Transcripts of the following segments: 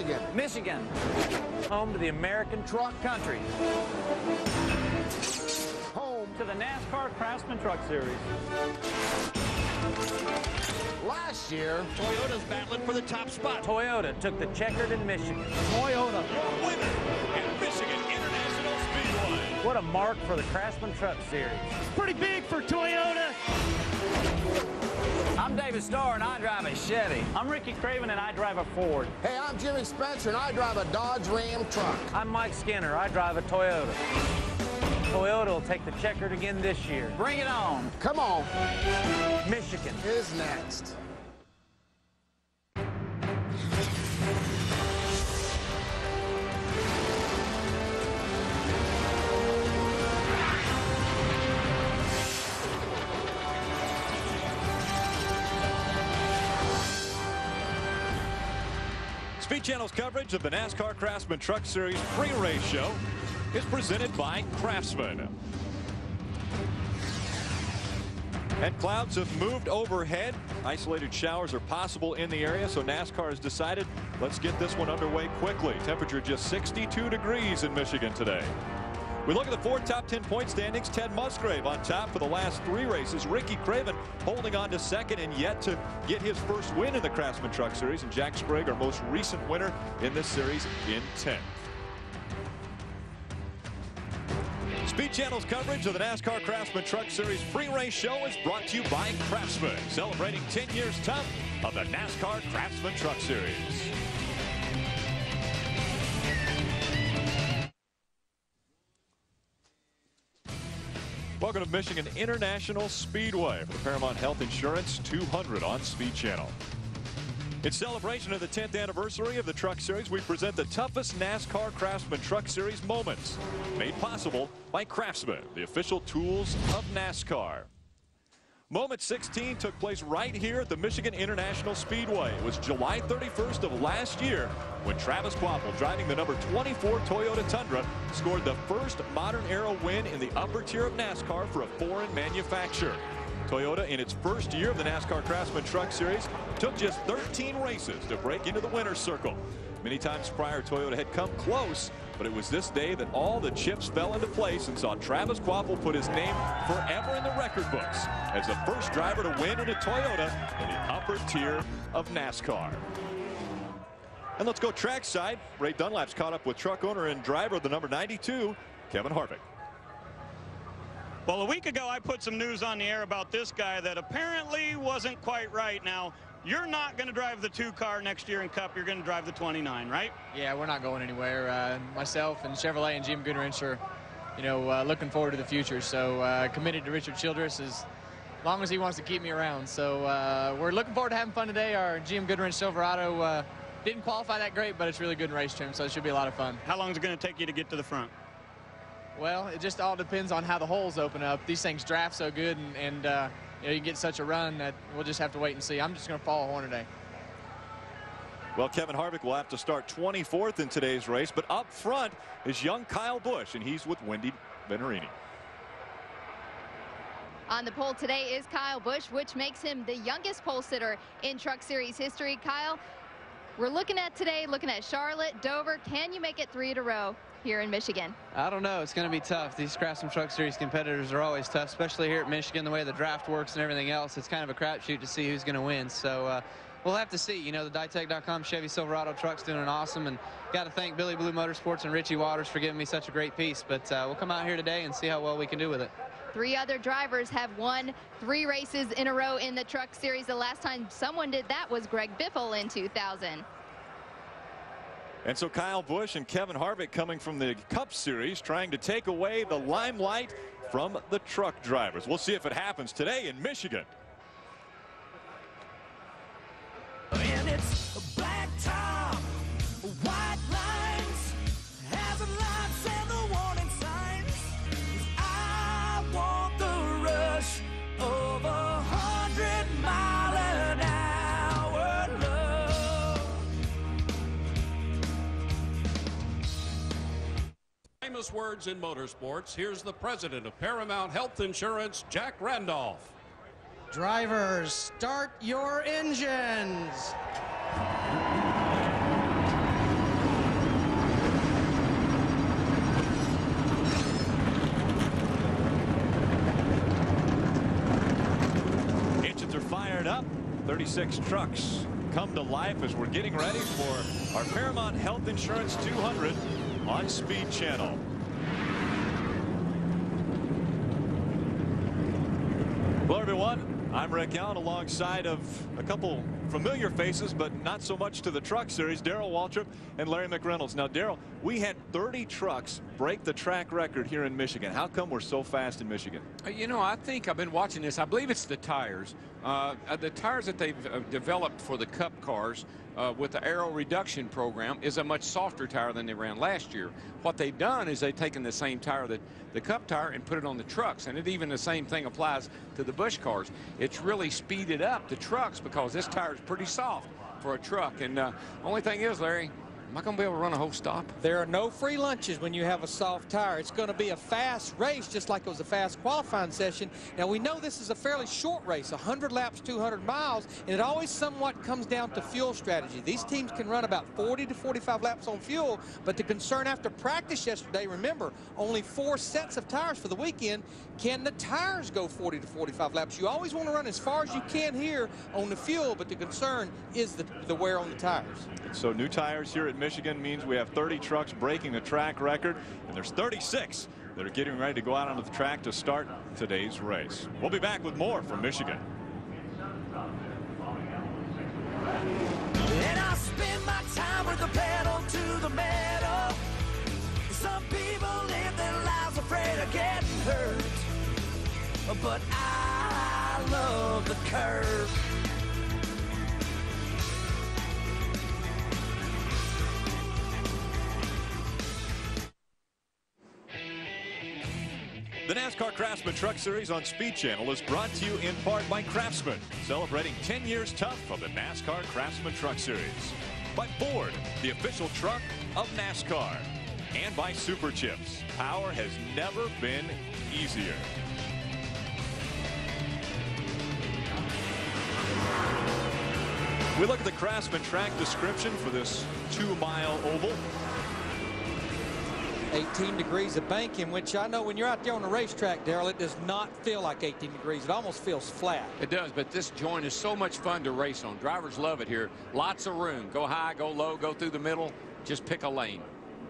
Michigan. Michigan, home to the American truck country. Home to the NASCAR Craftsman Truck Series. last year. Toyota's battling for the top spot. Toyota took the checkered in Michigan. Toyota. Your winner in Michigan International Speedway. What a mark for the Craftsman Truck Series. Pretty big for Toyota. I'm David Starr, and I drive a Chevy. I'm Ricky Craven, and I drive a Ford. Hey, I'm Jimmy Spencer, and I drive a Dodge Ram truck. I'm Mike Skinner. I drive a Toyota. Toyota will take the checkered again this year. Bring it on. Come on, Michigan. is next. Speed Channel's coverage of the NASCAR Craftsman Truck Series pre-race show is presented by Craftsman. And clouds have moved overhead. Isolated showers are possible in the area, so NASCAR has decided let's get this one underway quickly. Temperature just 62 degrees in Michigan today. We look at the four top 10 point standings. Ted Musgrave on top for the last three races. Ricky Craven holding on to second and yet to get his first win in the Craftsman Truck Series. And Jack Sprague, our most recent winner in this series, in 10th. Speed Channel's coverage of the NASCAR Craftsman Truck Series pre-race show is brought to you by Craftsman, celebrating 10 years tough of the NASCAR Craftsman Truck Series. Welcome to Michigan International Speedway for the Paramount Health Insurance 200 on Speed Channel. In celebration of the 10th anniversary of the Truck Series, we present the toughest NASCAR Craftsman Truck Series moments, made possible by Craftsman, the official tools of NASCAR. Moment 16 took place right here at the Michigan International Speedway. It was July 31st of last year when Travis Kvapil, driving the number 24 Toyota Tundra, scored the first modern era win in the upper tier of NASCAR for a foreign manufacturer. Toyota, in its first year of the NASCAR Craftsman Truck Series, took just 13 races to break into the winner's circle. Many times prior, Toyota had come close, but it was this day that all the chips fell into place and saw Travis Kvapil put his name forever in the record books as the first driver to win in a Toyota in the upper tier of NASCAR. And let's go trackside. Ray Dunlap's caught up with truck owner and driver of the number 92, Kevin Harvick. Well, a week ago, I put some news on the air about this guy that apparently wasn't quite right. Now, you're not going to drive the two car next year in Cup. You're going to drive the 29, right? Yeah, we're not going anywhere. Uh, myself and Chevrolet and GM Goodwrench are, you know, uh, looking forward to the future. So uh, committed to Richard Childress as long as he wants to keep me around. So uh, we're looking forward to having fun today. Our GM Goodwrench Silverado uh, didn't qualify that great, but it's really good in race trim, so it should be a lot of fun. How long is it going to take you to get to the front? Well, it just all depends on how the holes open up. These things draft so good, and, and uh, you, know, you get such a run that we'll just have to wait and see. I'm just going to follow Hornaday. Well, Kevin Harvick will have to start 24th in today's race, but up front is young Kyle Busch, and he's with Wendy Venturini. On the pole today is Kyle Busch, which makes him the youngest pole sitter in Truck Series history. Kyle, we're looking at today, looking at Charlotte, Dover. Can you make it three in a row here in Michigan? I don't know. It's going to be tough. These Craftsman Truck Series competitors are always tough, especially here at Michigan, the way the draft works and everything else. It's kind of a crapshoot to see who's going to win. So uh, we'll have to see. You know, the Ditech.com Chevy Silverado truck's doing an awesome, and got to thank Billy Ballew Motorsports and Richie Wauters for giving me such a great piece. But uh, we'll come out here today and see how well we can do with it. Three other drivers have won three races in a row in the Truck Series. The last time someone did that was Greg Biffle in 2000. And so Kyle Busch and Kevin Harvick coming from the Cup Series trying to take away the limelight from the truck drivers. We'll see if it happens today in Michigan. Words in Motorsports, here's the president of Paramount Health Insurance, Jack Randolph. Drivers, start your engines. Engines are fired up. 36 trucks come to life as we're getting ready for our Paramount Health Insurance 200 on Speed Channel. Hello, everyone. I'm Rick Allen alongside of a couple familiar faces, but not so much to the truck series, Darrell Waltrip and Larry McReynolds. Now, Darrell, we had 30 trucks break the track record here in Michigan. How come we're so fast in Michigan? Uh, You know, I think I've been watching this. I believe it's the tires. Uh, uh, the tires that they've uh, developed for the Cup cars uh, with the aero reduction program is a much softer tire than they ran last year. What they've done is they've taken the same tire, that the Cup tire, and put it on the trucks. And it even the same thing applies to the Busch cars. It's really speeded up the trucks because this tire is pretty soft for a truck. And uh, only thing is, Larry, am I going to be able to run a whole stop? There are no free lunches when you have a soft tire. It's going to be a fast race, just like it was a fast qualifying session. Now, we know this is a fairly short race, 100 laps, 200 miles, and it always somewhat comes down to fuel strategy. These teams can run about 40 to 45 laps on fuel, but the concern after practice yesterday, remember, only four sets of tires for the weekend. Can the tires go 40 to 45 laps? You always want to run as far as you can here on the fuel, but the concern is the, the wear on the tires. So new tires here at Michigan means we have 30 trucks breaking the track record, and there's 36 that are getting ready to go out onto the track to start today's race. We'll be back with more from Michigan. And I spend my time The NASCAR Craftsman Truck Series on Speed Channel is brought to you in part by Craftsman, celebrating 10 years tough of the NASCAR Craftsman Truck Series. By Ford, the official truck of NASCAR. And by Superchips. Power has never been easier. We look at the Craftsman track description for this two-mile oval. 18 degrees of banking, which I know when you're out there on the racetrack, Darrell, it does not feel like 18 degrees. It almost feels flat. It does, but this joint is so much fun to race on. Drivers love it here. Lots of room. Go high, go low, go through the middle. Just pick a lane.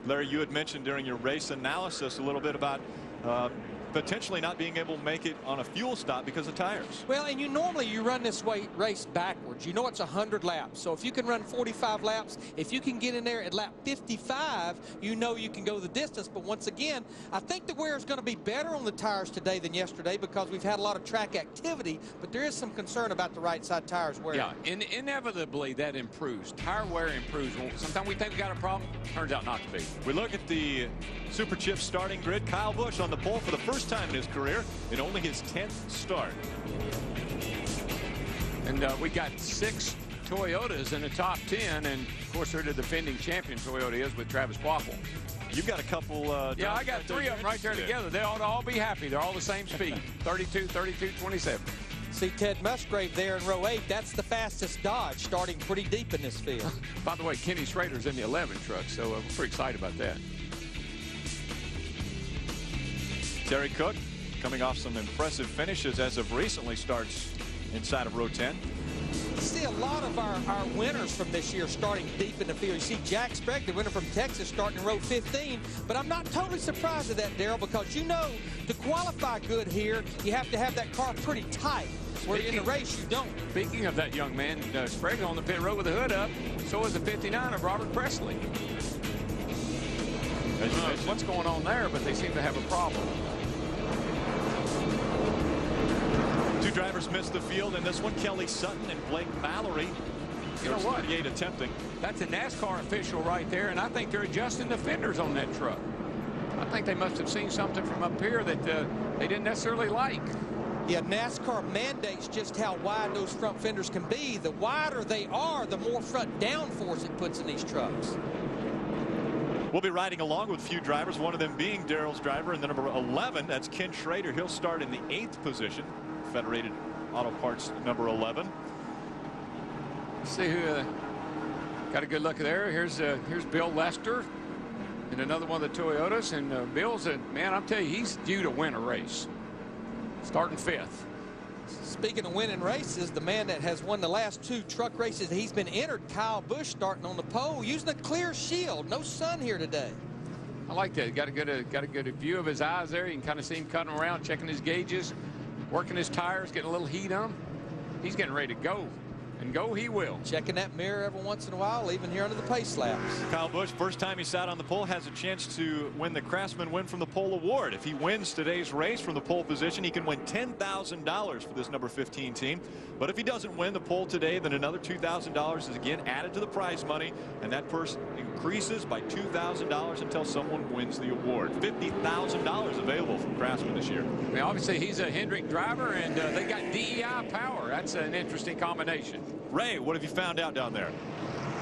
Larry, you had mentioned during your race analysis a little bit about uh, potentially not being able to make it on a fuel stop because of tires. Well, and you normally you run this way race backwards. You know it's 100 laps. So if you can run 45 laps, if you can get in there at lap 55, you know you can go the distance. But once again, I think the wear is going to be better on the tires today than yesterday because we've had a lot of track activity. But there is some concern about the right side tires wearing. Yeah, in, inevitably that improves. Tire wear improves. Well, sometimes we think we got a problem. Turns out not to be. We look at the Super Chip starting grid. Kyle Busch on the pole for the first time in his career in only his 10th start. And uh, we got six Toyotas in the top 10. And, of course, they're the defending champion Toyota is with Travis Kvapil. You've got a couple. Uh, yeah, I got three of them right there together. They ought to all be happy. They're all the same speed 32, 32, 27. See Ted Musgrave there in row eight. That's the fastest Dodge, starting pretty deep in this field. By the way, Kenny Schrader's in the 11 truck, so uh, we're pretty excited about that. Terry Cook coming off some impressive finishes as of recently starts inside of row 10. see a lot of our, our winners from this year starting deep in the field. You see Jack Sprague, the winner from Texas, starting in row 15. But I'm not totally surprised at that, Darrell, because you know to qualify good here, you have to have that car pretty tight. Where in the race, you don't. Speaking of that young man, uh, Sprague on the pit road with the hood up. So is the 59 of Robert Pressley. I don't what's going on there, but they seem to have a problem. Two drivers missed the field in this one. Kelly Sutton and Blake Mallory. You know what? 38 attempting. That's a NASCAR official right there, and I think they're adjusting the fenders on that truck. I think they must have seen something from up here that uh, they didn't necessarily like. Yeah, NASCAR mandates just how wide those front fenders can be. The wider they are, the more front downforce it puts in these trucks. We'll be riding along with a few drivers, one of them being Darrell's driver, and the number 11, that's Ken Schrader. He'll start in the eighth position, Federated Auto Parts number 11. Let's see who uh, got a good look there. Here's uh, here's Bill Lester and another one of the Toyotas. And uh, Bill's a man, I'm telling you, he's due to win a race. Starting fifth. Speaking of winning races, the man that has won the last two truck races he's been entered, Kyle Busch, starting on the pole, using a clear shield. No sun here today. I like that. Got a good, uh, got a good view of his eyes there. You can kind of see him cutting around, checking his gauges, working his tires, getting a little heat on him. He's getting ready to go. And go he will. Checking that mirror every once in a while, even here under the pace laps. Kyle Busch, first time he sat on the pole, has a chance to win the Craftsman Win from the Pole Award. If he wins today's race from the pole position, he can win $10,000 for this number 15 team. But if he doesn't win the pole today, then another $2,000 is again added to the prize money, and that purse increases by $2,000 until someone wins the award. $50,000 available from Craftsman this year. I mean, obviously, he's a Hendrick driver, and uh, they got DEI power. That's an interesting combination. Ray, what have you found out down there?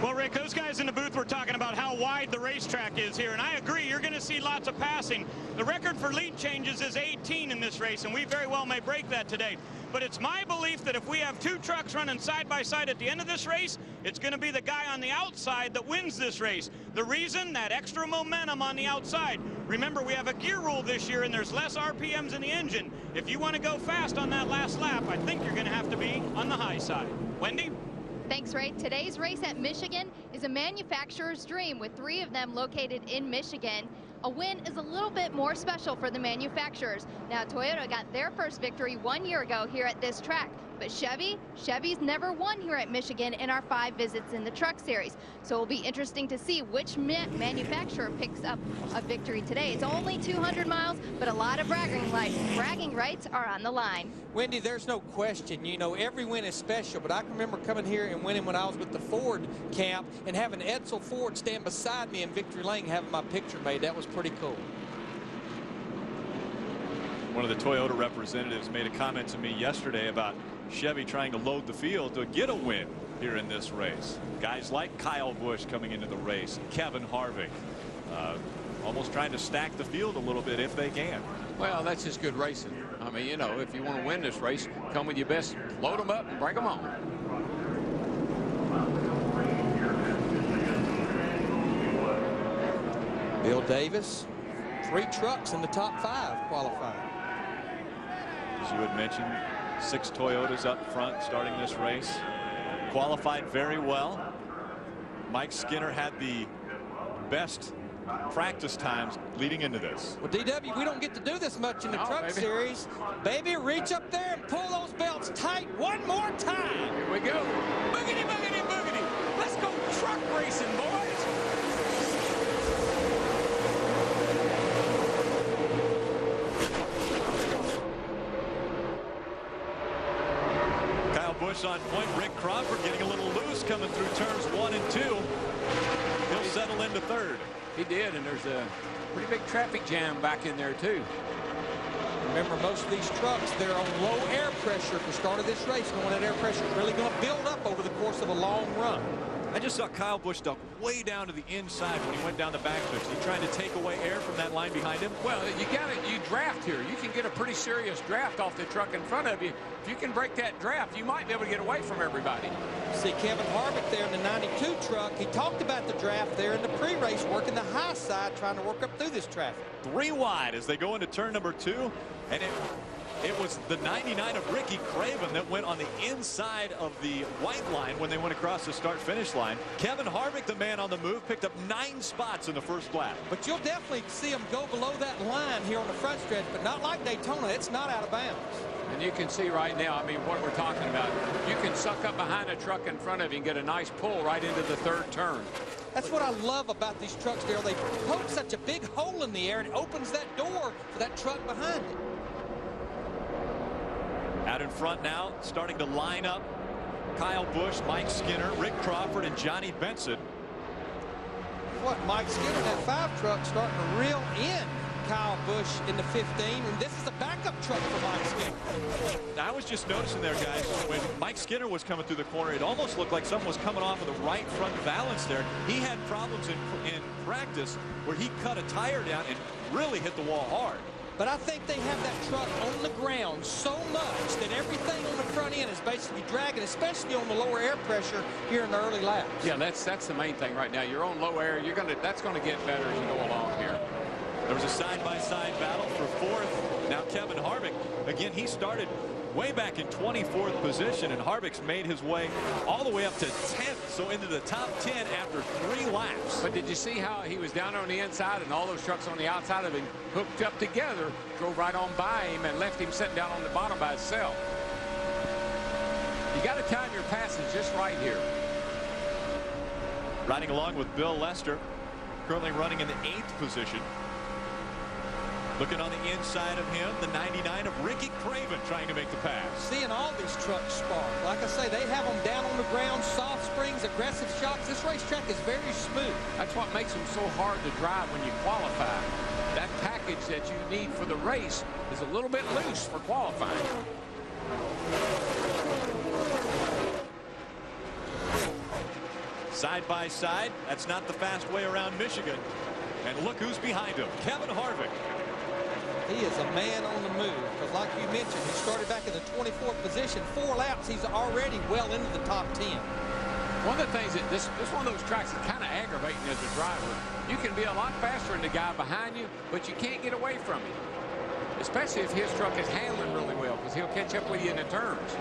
Well, Rick, those guys in the booth were talking about how wide the racetrack is here, and I agree. You're going to see lots of passing. The record for lead changes is 18 in this race, and we very well may break that today. But it's my belief that if we have two trucks running side by side at the end of this race, it's going to be the guy on the outside that wins this race. The reason, that extra momentum on the outside. Remember, we have a gear rule this year, and there's less RPMs in the engine. If you want to go fast on that last lap, I think you're going to have to be on the high side. Wendy? Thanks, Ray. Today's race at Michigan is a manufacturer's dream with three of them located in Michigan. A win is a little bit more special for the manufacturers. Now, Toyota got their first victory one year ago here at this track. But Chevy, Chevy's never won here at Michigan in our five visits in the Truck Series. So it'll be interesting to see which ma manufacturer picks up a victory today. It's only 200 miles, but a lot of bragging rights, bragging rights are on the line. Wendy, there's no question. You know, every win is special, but I can remember coming here and winning when I was with the Ford camp and having Edsel Ford stand beside me in Victory Lane having my picture made. That was pretty cool. One of the Toyota representatives made a comment to me yesterday about Chevy trying to load the field to get a win here in this race. Guys like Kyle Busch coming into the race, Kevin Harvick, uh, almost trying to stack the field a little bit if they can. Well, that's just good racing. I mean, you know, if you want to win this race, come with your best, load them up and bring them on. Bill Davis, three trucks in the top five qualifying. As you had mentioned, six Toyotas up front starting this race. Qualified very well. Mike Skinner had the best practice times leading into this. Well, DW, we don't get to do this much in the No, truck baby. series. Baby, reach up there and pull those belts tight one more time. Here we go. Boogity, boogity, boogity. Let's go truck racing, boys. Kyle on point. Rick Crawford getting a little loose coming through turns one and two. He'll settle into third. He did, and there's a pretty big traffic jam back in there, too. Remember, most of these trucks, they're on low air pressure at the start of this race, knowing that air pressure is really going to build up over the course of a long run. I just saw Kyle Busch duck way down to the inside when he went down the back backstretch. He trying to take away air from that line behind him. Well, you got it. You draft here. You can get a pretty serious draft off the truck in front of you. If you can break that draft, you might be able to get away from everybody. See Kevin Harvick there in the 92 truck. He talked about the draft there in the pre-race, working the high side, trying to work up through this traffic. Three wide as they go into turn number two. And it, it was the 99 of Ricky Craven that went on the inside of the white line when they went across the start-finish line. Kevin Harvick, the man on the move, picked up nine spots in the first lap. But you'll definitely see him go below that line here on the front stretch, but not like Daytona. It's not out of bounds. And you can see right now, I mean, what we're talking about. You can suck up behind a truck in front of you and get a nice pull right into the third turn. That's what I love about these trucks, Darrell. They poke such a big hole in the air, and it opens that door for that truck behind it. Out in front now, starting to line up Kyle Busch, Mike Skinner, Rick Crawford, and Johnny Benson. What, Mike Skinner, that five truck starting to reel in Kyle Busch in the 15, and this is a backup truck for Mike Skinner. I was just noticing there, guys, when Mike Skinner was coming through the corner, it almost looked like someone was coming off of the right front balance there. He had problems in, in practice where he cut a tire down and really hit the wall hard. But I think they have that truck on the ground so much that everything on the front end is basically dragging, especially on the lower air pressure here in the early laps. Yeah, that's that's the main thing right now. You're on low air. You're gonna that's gonna get better as you go along here. There was a side-by-side battle for fourth. Now Kevin Harvick, again, he started way back in 24th position, and Harvick's made his way all the way up to 10th, so into the top 10 after three laps. But did you see how he was down on the inside and all those trucks on the outside of him hooked up together, drove right on by him and left him sitting down on the bottom by himself. You got to time your passes just right here. Riding along with Bill Lester, currently running in the eighth position. Looking on the inside of him, the 99 of Ricky Craven trying to make the pass. Seeing all these trucks spark. Like I say, they have them down on the ground, soft springs, aggressive shocks. This racetrack is very smooth. That's what makes them so hard to drive when you qualify. That package that you need for the race is a little bit loose for qualifying. Side by side, that's not the fast way around Michigan. And look who's behind him, Kevin Harvick. He is a man on the move. Because like you mentioned, he started back in the 24th position. Four laps, he's already well into the top 10. One of the things that this, this one of those tracks is kind of aggravating as a driver. You can be a lot faster than the guy behind you, but you can't get away from him. Especially if his truck is handling really well, because he'll catch up with you in the turns.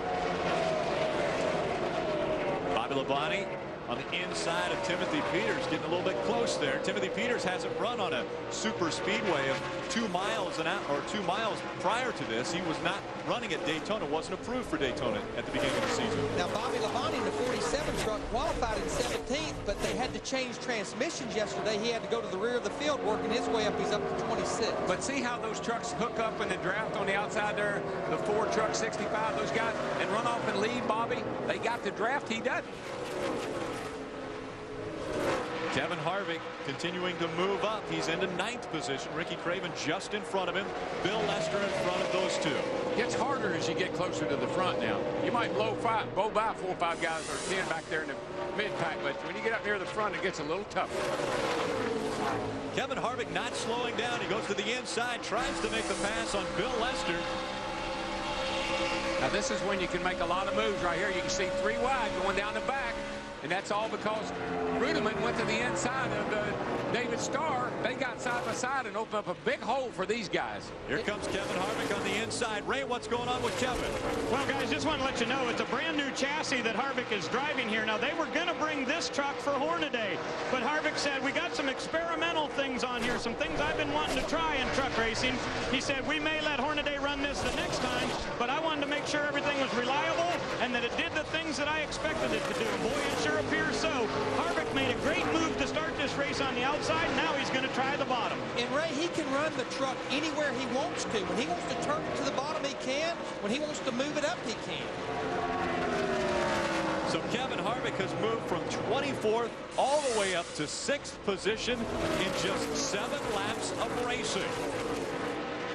Bobby Labonte on the inside of Timothy Peters getting a little bit close there. Timothy Peters hasn't run on a super speedway of two miles an hour or two miles prior to this. He was not running at Daytona, wasn't approved for Daytona at the beginning of the season. Now Bobby Labonte in the 47 truck qualified in 17th, but they had to change transmissions yesterday. He had to go to the rear of the field working his way up. He's up to 26. But see how those trucks hook up in the draft on the outside there, the Ford truck 65, those guys, and run off and lead Bobby? They got the draft, he doesn't. Kevin Harvick continuing to move up. He's into ninth position. Ricky Craven just in front of him. Bill Lester in front of those two. Gets harder as you get closer to the front now. You might blow five, blow by four or five guys or ten back there in the mid-pack, but when you get up near the front, it gets a little tougher. Kevin Harvick not slowing down. He goes to the inside, tries to make the pass on Bill Lester. Now this is when you can make a lot of moves right here. You can see three wide going down the back. And that's all because Reutimann went to the inside of uh, David Starr. They got side by side and opened up a big hole for these guys. Here comes Kevin Harvick on the inside. Ray, what's going on with Kevin? Well, guys, just want to let you know it's a brand new chassis that Harvick is driving here. Now, they were going to bring this truck for Hornaday, but Harvick said, we got some experimental things on here, some things I've been wanting to try in truck racing. He said, we may let Hornaday run this the next time, but I wanted to make sure everything was reliable and that it did the things that I expected it to do. And boy, it sure appears so. Harvick made a great move to start this race on the outside. Now he's going to try the bottom. And Ray, he can run the truck anywhere he wants to. When he wants to turn it to the bottom, he can. When he wants to move it up, he can. So Kevin Harvick has moved from 24th all the way up to 6th position in just seven laps of racing.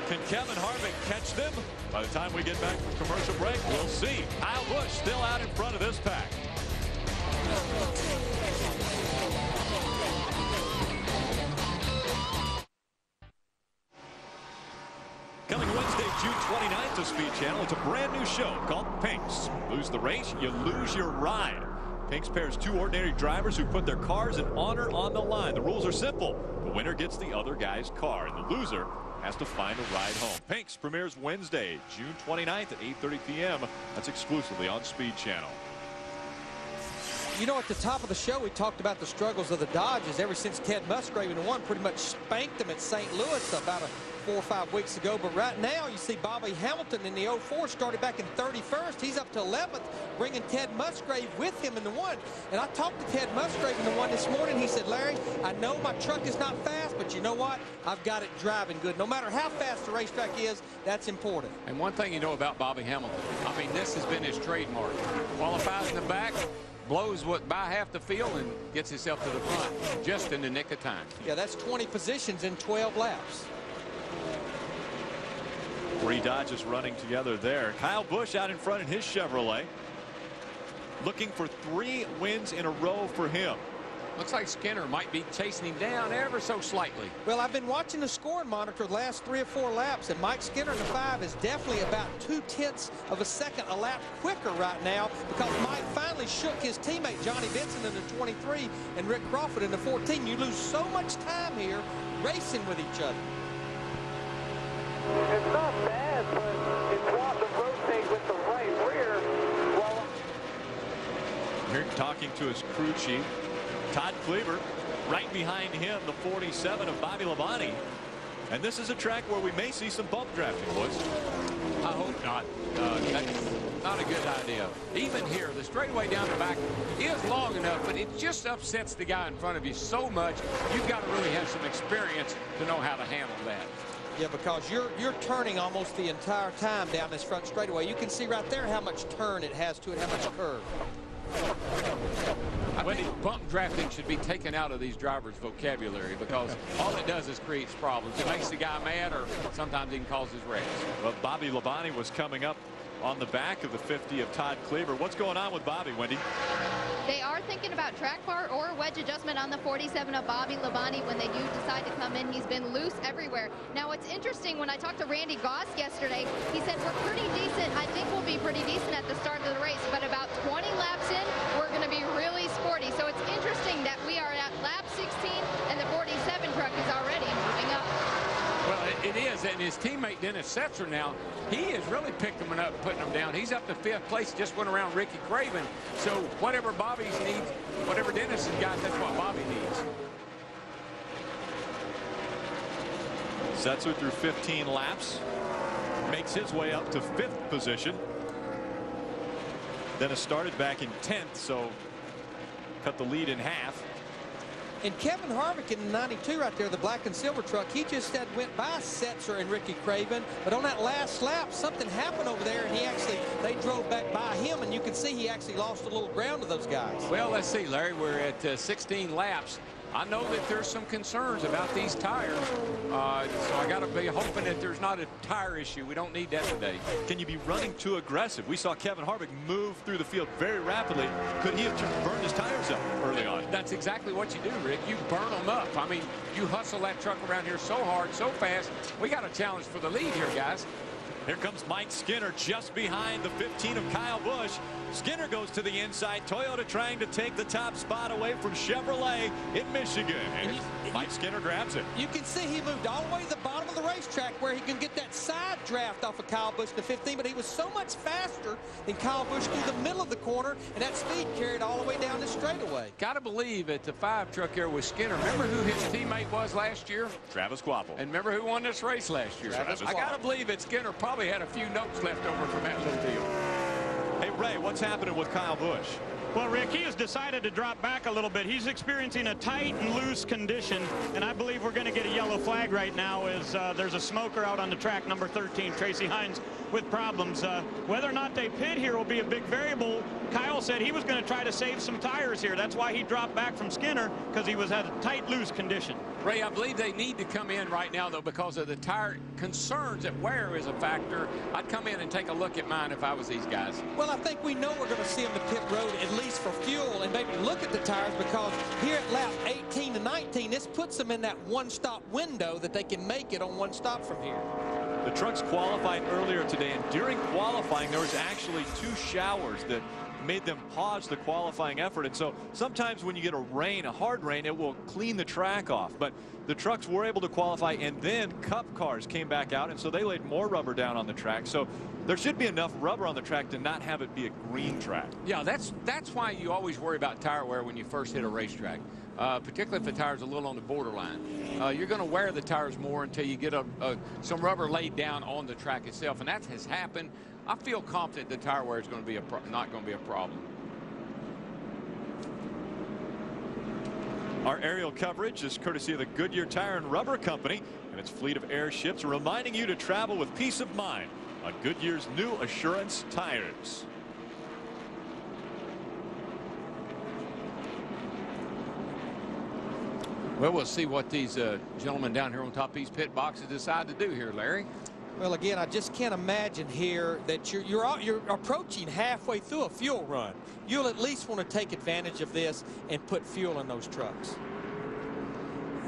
Can Kevin Harvick catch them? By the time we get back from commercial break, we'll see. Kyle Busch still out in front of this pack. Coming Wednesday, June 29th to Speed Channel, it's a brand new show called Pinks. Lose the race, you lose your ride. Pinks pairs two ordinary drivers who put their cars and honor on the line. The rules are simple. The winner gets the other guy's car, and the loser has to find a ride home. Pinks premieres Wednesday, June 29th at 8.30 p.m. That's exclusively on Speed Channel. You know, at the top of the show, we talked about the struggles of the Dodgers ever since Ted Musgrave and one pretty much spanked them at St. Louis about a four or five weeks ago. But right now, you see Bobby Hamilton in the 04 started back in 31st. He's up to 11th, bringing Ted Musgrave with him in the one. And I talked to Ted Musgrave in the one this morning. He said, Larry, I know my truck is not fast, but you know what? I've got it driving good. No matter how fast the racetrack is, that's important. And one thing you know about Bobby Hamilton, I mean, this has been his trademark. Qualifies in the back, blows what by half the field and gets himself to the front just in the nick of time. Yeah, that's 20 positions in 12 laps. Three Dodges running together there. Kyle Busch out in front in his Chevrolet. Looking for three wins in a row for him. Looks like Skinner might be chasing him down ever so slightly. Well, I've been watching the scoring monitor the last three or four laps, and Mike Skinner in the five is definitely about two-tenths of a second a lap quicker right now because Mike finally shook his teammate Johnny Benson in the 23 and Rick Crawford in the 14. You lose so much time here racing with each other. It's not talking to his crew chief, Todd Kluever, right behind him, the 47 of Bobby Labonte. And this is a track where we may see some bump drafting, boys. I hope not. Uh, that's not a good idea. Even here, the straightaway down the back is long enough, but it just upsets the guy in front of you so much. You've got to really have some experience to know how to handle that. Yeah, because you're you're turning almost the entire time down this front straightaway. You can see right there how much turn it has to it, how much curve. I think bump drafting should be taken out of these drivers' vocabulary because all it does is creates problems. It makes the guy mad or sometimes even causes wrecks. Well, Bobby Labonte was coming up on the back of the 50 of Todd Kluever. What's going on with Bobby, Wendy? They are thinking about track bar or wedge adjustment on the 47 of Bobby Labonte when they do decide to come in. He's been loose everywhere. Now, what's interesting, when I talked to Randy Goss yesterday, he said we're pretty decent. I think we'll be pretty decent at the start of the race, but about 20 laps in, we're going to be really is, and his teammate Dennis Setzer now, he has really picked them up, putting them down. He's up to fifth place, just went around Ricky Craven. So whatever Bobby's needs, whatever Dennis has got, that's what Bobby needs. Setzer through 15 laps. Makes his way up to fifth position. Dennis started back in 10th, so cut the lead in half. And Kevin Harvick in the 92 right there, the black and silver truck, he just had went by Setzer and Ricky Craven. But on that last lap, something happened over there, and he actually, they drove back by him, and you can see he actually lost a little ground to those guys. Well, let's see, Larry. We're at uh, 16 laps. I know that there's some concerns about these tires, uh, so I got to be hoping that there's not a tire issue. We don't need that today. Can you be running too aggressive? We saw Kevin Harvick move through the field very rapidly. Could he have burned his tires up early on? That's exactly what you do, Rick. You burn them up. I mean, you hustle that truck around here so hard, so fast. We got a challenge for the lead here, guys. Here comes Mike Skinner just behind the 15 of Kyle Busch. Skinner goes to the inside. Toyota trying to take the top spot away from Chevrolet in Michigan. And Mike Skinner grabs it. You can see he moved all the way to the bottom of the racetrack where he can get that side draft off of Kyle Busch to 15, but he was so much faster than Kyle Busch through the middle of the corner, and that speed carried all the way down the straightaway. Got to believe at the five truck here with Skinner. Remember who his teammate was last year? Travis Kvapil. And remember who won this race last year? Travis I got to believe that Skinner probably had a few notes left over from that little deal. Hey, Ray, what's happening with Kyle Busch? Well, Rick, he has decided to drop back a little bit. He's experiencing a tight and loose condition, and I believe we're going to get a yellow flag right now as uh, there's a smoker out on the track, number 13, Tracy Hines, with problems. Uh, whether or not they pit here will be a big variable. Kyle said he was going to try to save some tires here. That's why he dropped back from Skinner, because he was at a tight, loose condition. Ray, I believe they need to come in right now, though, because of the tire concerns that wear is a factor. I'd come in and take a look at mine if I was these guys. Well, I think we know we're going to see them to pit road at least for fuel and maybe look at the tires because here at lap 18 to 19, this puts them in that one-stop window that they can make it on one stop from here. The trucks qualified earlier today, and during qualifying, there was actually two showers that made them pause the qualifying effort. And so sometimes when you get a rain, a hard rain, it will clean the track off. But the trucks were able to qualify, and then Cup cars came back out, and so they laid more rubber down on the track. So there should be enough rubber on the track to not have it be a green track. Yeah, that's that's why you always worry about tire wear when you first hit a racetrack. Uh, particularly if the tire's a little on the borderline. Uh, you're going to wear the tires more until you get a, a, some rubber laid down on the track itself, and that has happened. I feel confident the tire wear is going to be a not going to be a problem. Our aerial coverage is courtesy of the Goodyear Tire and Rubber Company and its fleet of airships, reminding you to travel with peace of mind on Goodyear's new Assurance tires. Well, we'll see what these uh, gentlemen down here on top of these pit boxes decide to do here, Larry. Well, again, I just can't imagine here that you're, you're, you're approaching halfway through a fuel run. You'll at least want to take advantage of this and put fuel in those trucks.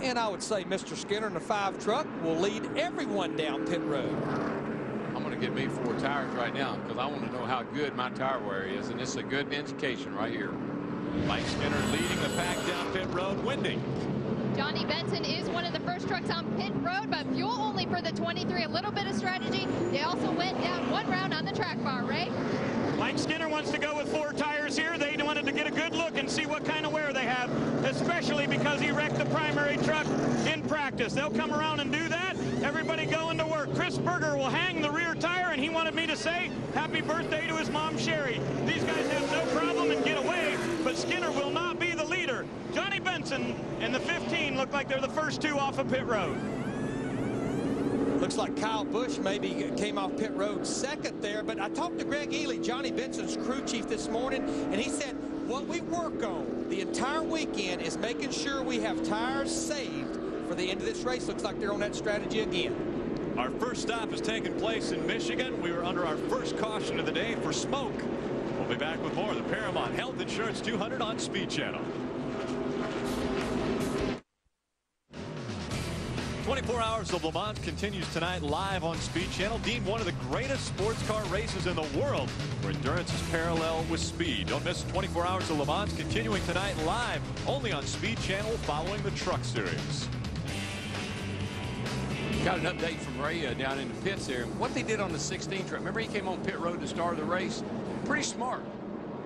And I would say Mr. Skinner in the five truck will lead everyone down pit road. I'm going to get me four tires right now because I want to know how good my tire wear is, and it's a good indication right here. Mike Skinner leading the pack down pit road, winding. Johnny Benson is one of the first trucks on pit road, but fuel only for the 23. A little bit of strategy. They also went down one round on the track bar, Ray. Mike Skinner wants to go with four tires here. They wanted to get a good look and see what kind of wear they have, especially because he wrecked the primary truck in practice. They'll come around and do that. Everybody going to work. Chris Berger will hang the rear tire, and he wanted me to say happy birthday to his mom, Sherry. These guys have no problem and get away, but Skinner will not be the leader. Johnny Benson and the 15 look like they're the first two off of pit road. Looks like Kyle Busch maybe came off pit road second there, but I talked to Greg Ely, Johnny Benson's crew chief this morning, and he said what we work on the entire weekend is making sure we have tires saved for the end of this race. Looks like they're on that strategy again. Our first stop has taken place in Michigan. We were under our first caution of the day for smoke. We'll be back with more of the Paramount Health Insurance 200 on Speed Channel. 24 Hours of Le Mans continues tonight live on Speed Channel. Deemed one of the greatest sports car races in the world where endurance is parallel with speed. Don't miss 24 Hours of Le Mans continuing tonight live only on Speed Channel following the Truck Series. Got an update from Ray uh, down in the pits there. What they did on the 16 truck, remember he came on pit road to start the race? Pretty smart.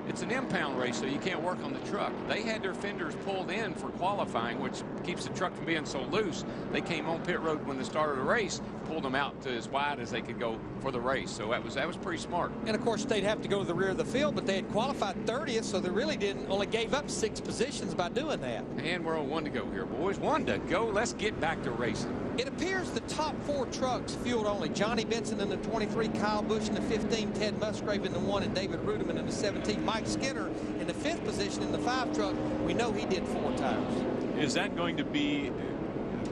It's an impound race, so you can't work on the truck. They had their fenders pulled in for qualifying, which keeps the truck from being so loose. They came on pit road when they started the race, pulled them out to as wide as they could go for the race. So that was that was pretty smart. And of course, they'd have to go to the rear of the field, but they had qualified 30th, so they really didn't only gave up six positions by doing that. And we're on one to go here, boys. One to go. Let's get back to racing. It appears the top four trucks fueled only Johnny Benson in the 23, Kyle Busch in the 15, Ted Musgrave in the 1, and David Reutimann in the 17. Mike Skinner in the fifth position in the 5 truck. We know he did four tires. Is that going to be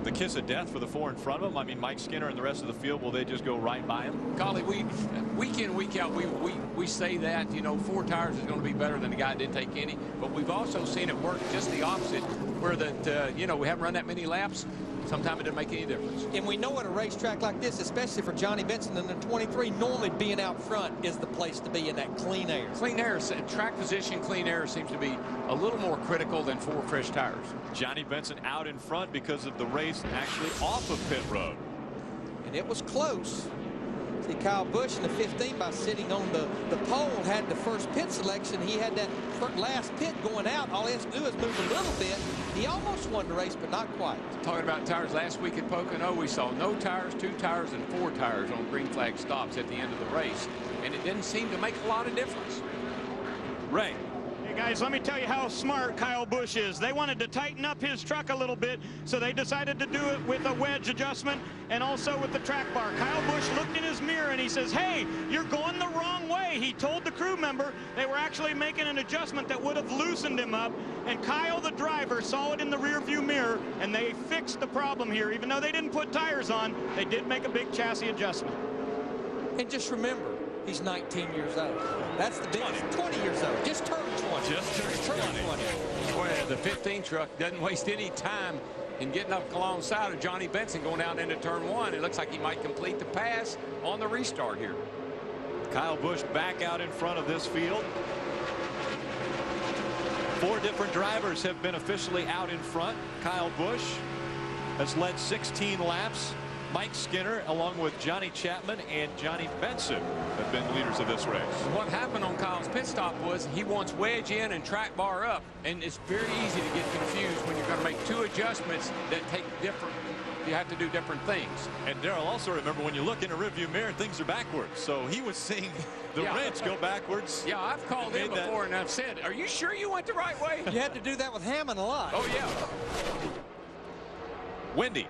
the kiss of death for the four in front of him? I mean, Mike Skinner and the rest of the field, will they just go right by him? Golly, we week in, week out, we, we, we say that, you know, four tires is going to be better than the guy that didn't take any. But we've also seen it work just the opposite, where that, uh, you know, we haven't run that many laps. Sometimes it didn't make any difference. And we know at a racetrack like this, especially for Johnny Benson in the 23, normally being out front is the place to be in that clean air. Clean air, track position, clean air seems to be a little more critical than four fresh tires. Johnny Benson out in front because of the race actually off of pit road. And it was close. See, Kyle Busch in the 15 by sitting on the, the pole had the first pit selection. He had that last pit going out. All he has to do is move a little bit. He almost won the race, but not quite. Talking about tires last week at Pocono, we saw no tires, two tires, and four tires on green flag stops at the end of the race. And it didn't seem to make a lot of difference. Ray guys, let me tell you how smart Kyle Busch is. They wanted to tighten up his truck a little bit, so they decided to do it with a wedge adjustment and also with the track bar. Kyle Busch looked in his mirror and he says, hey, you're going the wrong way. He told the crew member they were actually making an adjustment that would have loosened him up, and Kyle, the driver, saw it in the rearview mirror, and they fixed the problem here. Even though they didn't put tires on, they did make a big chassis adjustment. And just remember, He's 19 years old. That's the biggest. 20 years old. Just turned 20. Just turned 20. 20. Boy, the 15 truck doesn't waste any time in getting up alongside of Johnny Benson going out into turn one. It looks like he might complete the pass on the restart here. Kyle Busch back out in front of this field. Four different drivers have been officially out in front. Kyle Busch has led 16 laps. Mike Skinner, along with Johnny Chapman and Johnny Benson, have been leaders of this race. What happened on Kyle's pit stop was he wants wedge in and track bar up, and it's very easy to get confused when you're going to make two adjustments that take different you have to do different things. And Darrell also remember when you look in a rearview mirror things are backwards so he was seeing the yeah. wrench go backwards. Yeah I've called in before that. and I've said are you sure you went the right way? You had to do that with Hammond a lot. Oh yeah. Wendy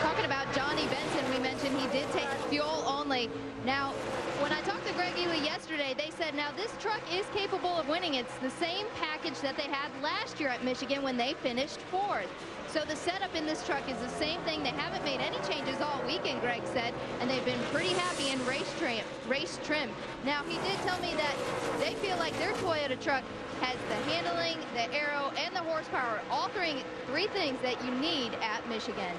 Talking about Johnny Benson, we mentioned he did take fuel only. Now, when I talked to Greg Ely yesterday, they said, now this truck is capable of winning. It's the same package that they had last year at Michigan when they finished fourth. So the setup in this truck is the same thing. They haven't made any changes all weekend, Greg said, and they've been pretty happy in race trim. Race trim. Now, he did tell me that they feel like their Toyota truck has the handling, the aero, and the horsepower, all three, three things that you need at Michigan.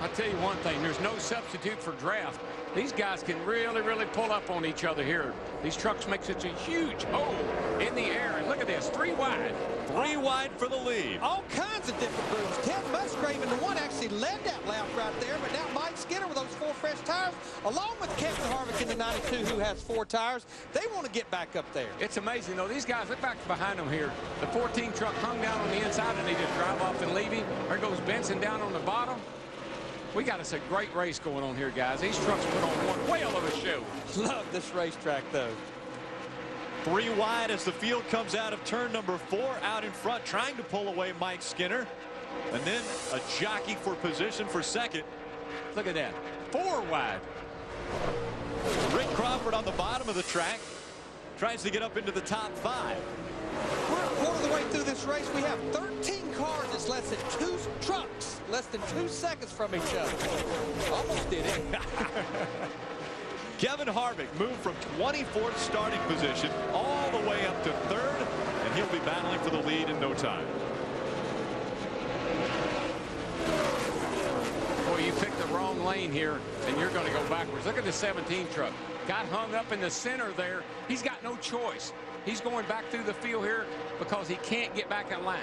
I'll tell you one thing, there's no substitute for draft. These guys can really, really pull up on each other here. These trucks make such a huge hole in the air. And look at this, three wide. Three wide for the lead. All kinds of different moves. Ted Musgrave, the one, actually led that lap right there, but now Mike Skinner with those four fresh tires, along with Kevin Harvick in the 92 who has four tires, they want to get back up there. It's amazing, though. These guys, look back behind them here. The 14 truck hung down on the inside, and they just drive off and leave him. There goes Benson down on the bottom. We got us a great race going on here, guys. These trucks put on one whale of a show. Love this racetrack, though. Three wide as the field comes out of turn number four out in front trying to pull away Mike Skinner. And then a jockey for position for second. Look at that. Four wide. Rick Crawford on the bottom of the track tries to get up into the top five. We're a quarter of the way through this race. We have 13 cars. It's less than two trucks, less than two seconds from each other. Almost did it. Kevin Harvick moved from 24th starting position all the way up to third, and he'll be battling for the lead in no time. Boy, you picked the wrong lane here, and you're going to go backwards. Look at the 17 truck. Got hung up in the center there. He's got no choice. He's going back through the field here because he can't get back in line.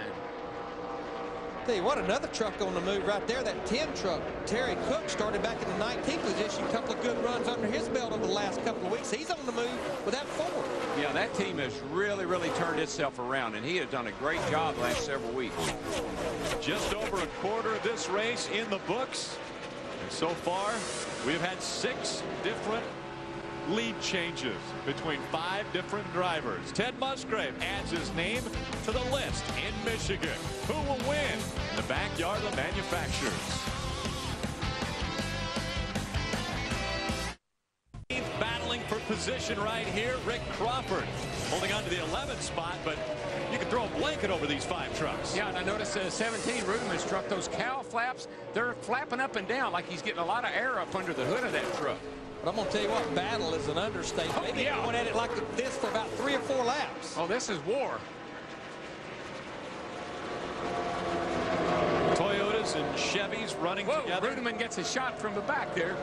Tell you what, another truck on the move right there, that 10 truck. Terry Cook started back in the 19th position, a couple of good runs under his belt over the last couple of weeks. He's on the move with that Ford. Yeah, that team has really, really turned itself around, and he has done a great job last several weeks. Just over a quarter of this race in the books. And so far, we've had six different lead changes between five different drivers. Ted Musgrave adds his name to the list in Michigan. Who will win in the backyard of the manufacturers? Battling for position right here, Rick Crawford holding on to the 11th spot, but you can throw a blanket over these five trucks. Yeah, and I noticed uh, 17 Reutimann's truck, those cow flaps, they're flapping up and down like he's getting a lot of air up under the hood of that truck. But I'm going to tell you what, battle is an understatement. Oh, They've yeah. been going at it like this for about three or four laps. Oh, this is war. Toyotas and Chevys running Whoa, together. Reutimann gets a shot from the back there.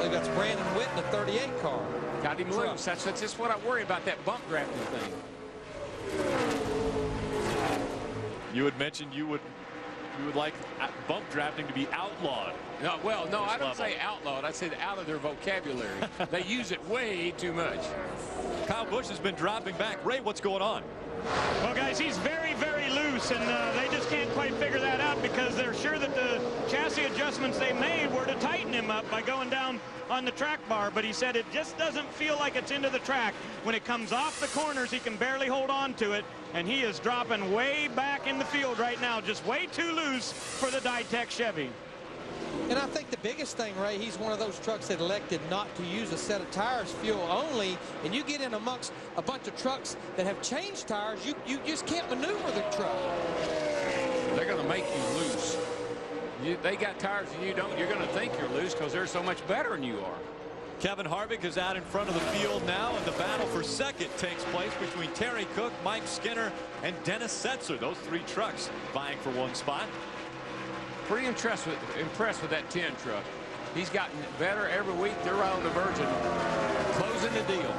They've got Brandon Witt in the 38 car. Got him Truck. loose. That's, that's just what I worry about, that bump drafting thing. You had mentioned you would you would like bump drafting to be outlawed. No, well, no, I don't level. say outlawed. I said out of their vocabulary. they use it way too much. Kyle Busch has been dropping back. Ray, what's going on? Well, guys, he's very, very loose, and uh, they just can't quite figure that out because they're sure that the chassis adjustments they made were to tighten him up by going down on the track bar. But he said it just doesn't feel like it's into the track. When it comes off the corners, he can barely hold on to it, and he is dropping way back in the field right now, just way too loose for the Ditech Chevy. And I think the biggest thing, Ray, he's one of those trucks that elected not to use a set of tires, fuel only, and you get in amongst a bunch of trucks that have changed tires, you, you just can't maneuver the truck. They're going to make you loose. You, they got tires and you don't. You're going to think you're loose because they're so much better than you are. Kevin Harvick is out in front of the field now, and the battle for second takes place between Terry Cook, Mike Skinner, and Dennis Setzer. Those three trucks vying for one spot. Pretty impressed with impressed with that 10 truck. He's gotten better every week. They're right on the verge of closing the deal.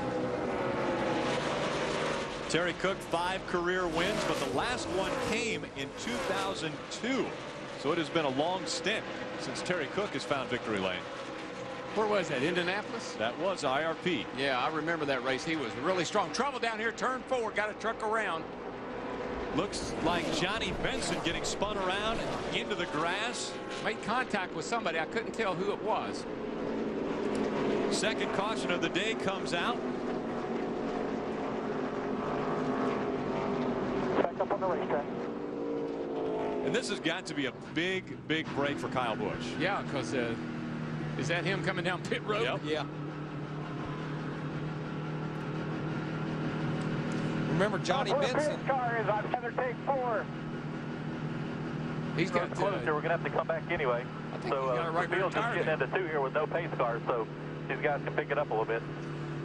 Terry Cook, five career wins, but the last one came in 2002. So it has been a long stint since Terry Cook has found victory lane. Where was that? Indianapolis? That was IRP. Yeah, I remember that race. He was really strong. Trouble down here, turn four, got a truck around. Looks like Johnny Benson getting spun around into the grass. Made contact with somebody. I couldn't tell who it was. Second caution of the day comes out. Back up on the racetrack. And this has got to be a big, big break for Kyle Busch. Yeah, because uh, is that him coming down pit road? Yep. Yeah. Remember Johnny Benson. car is on tether take four. He's got close uh, here. We're gonna have to come back anyway. I think so he's got a right rear Fields just tire getting into two here with no pace car, so these guys can pick it up a little bit.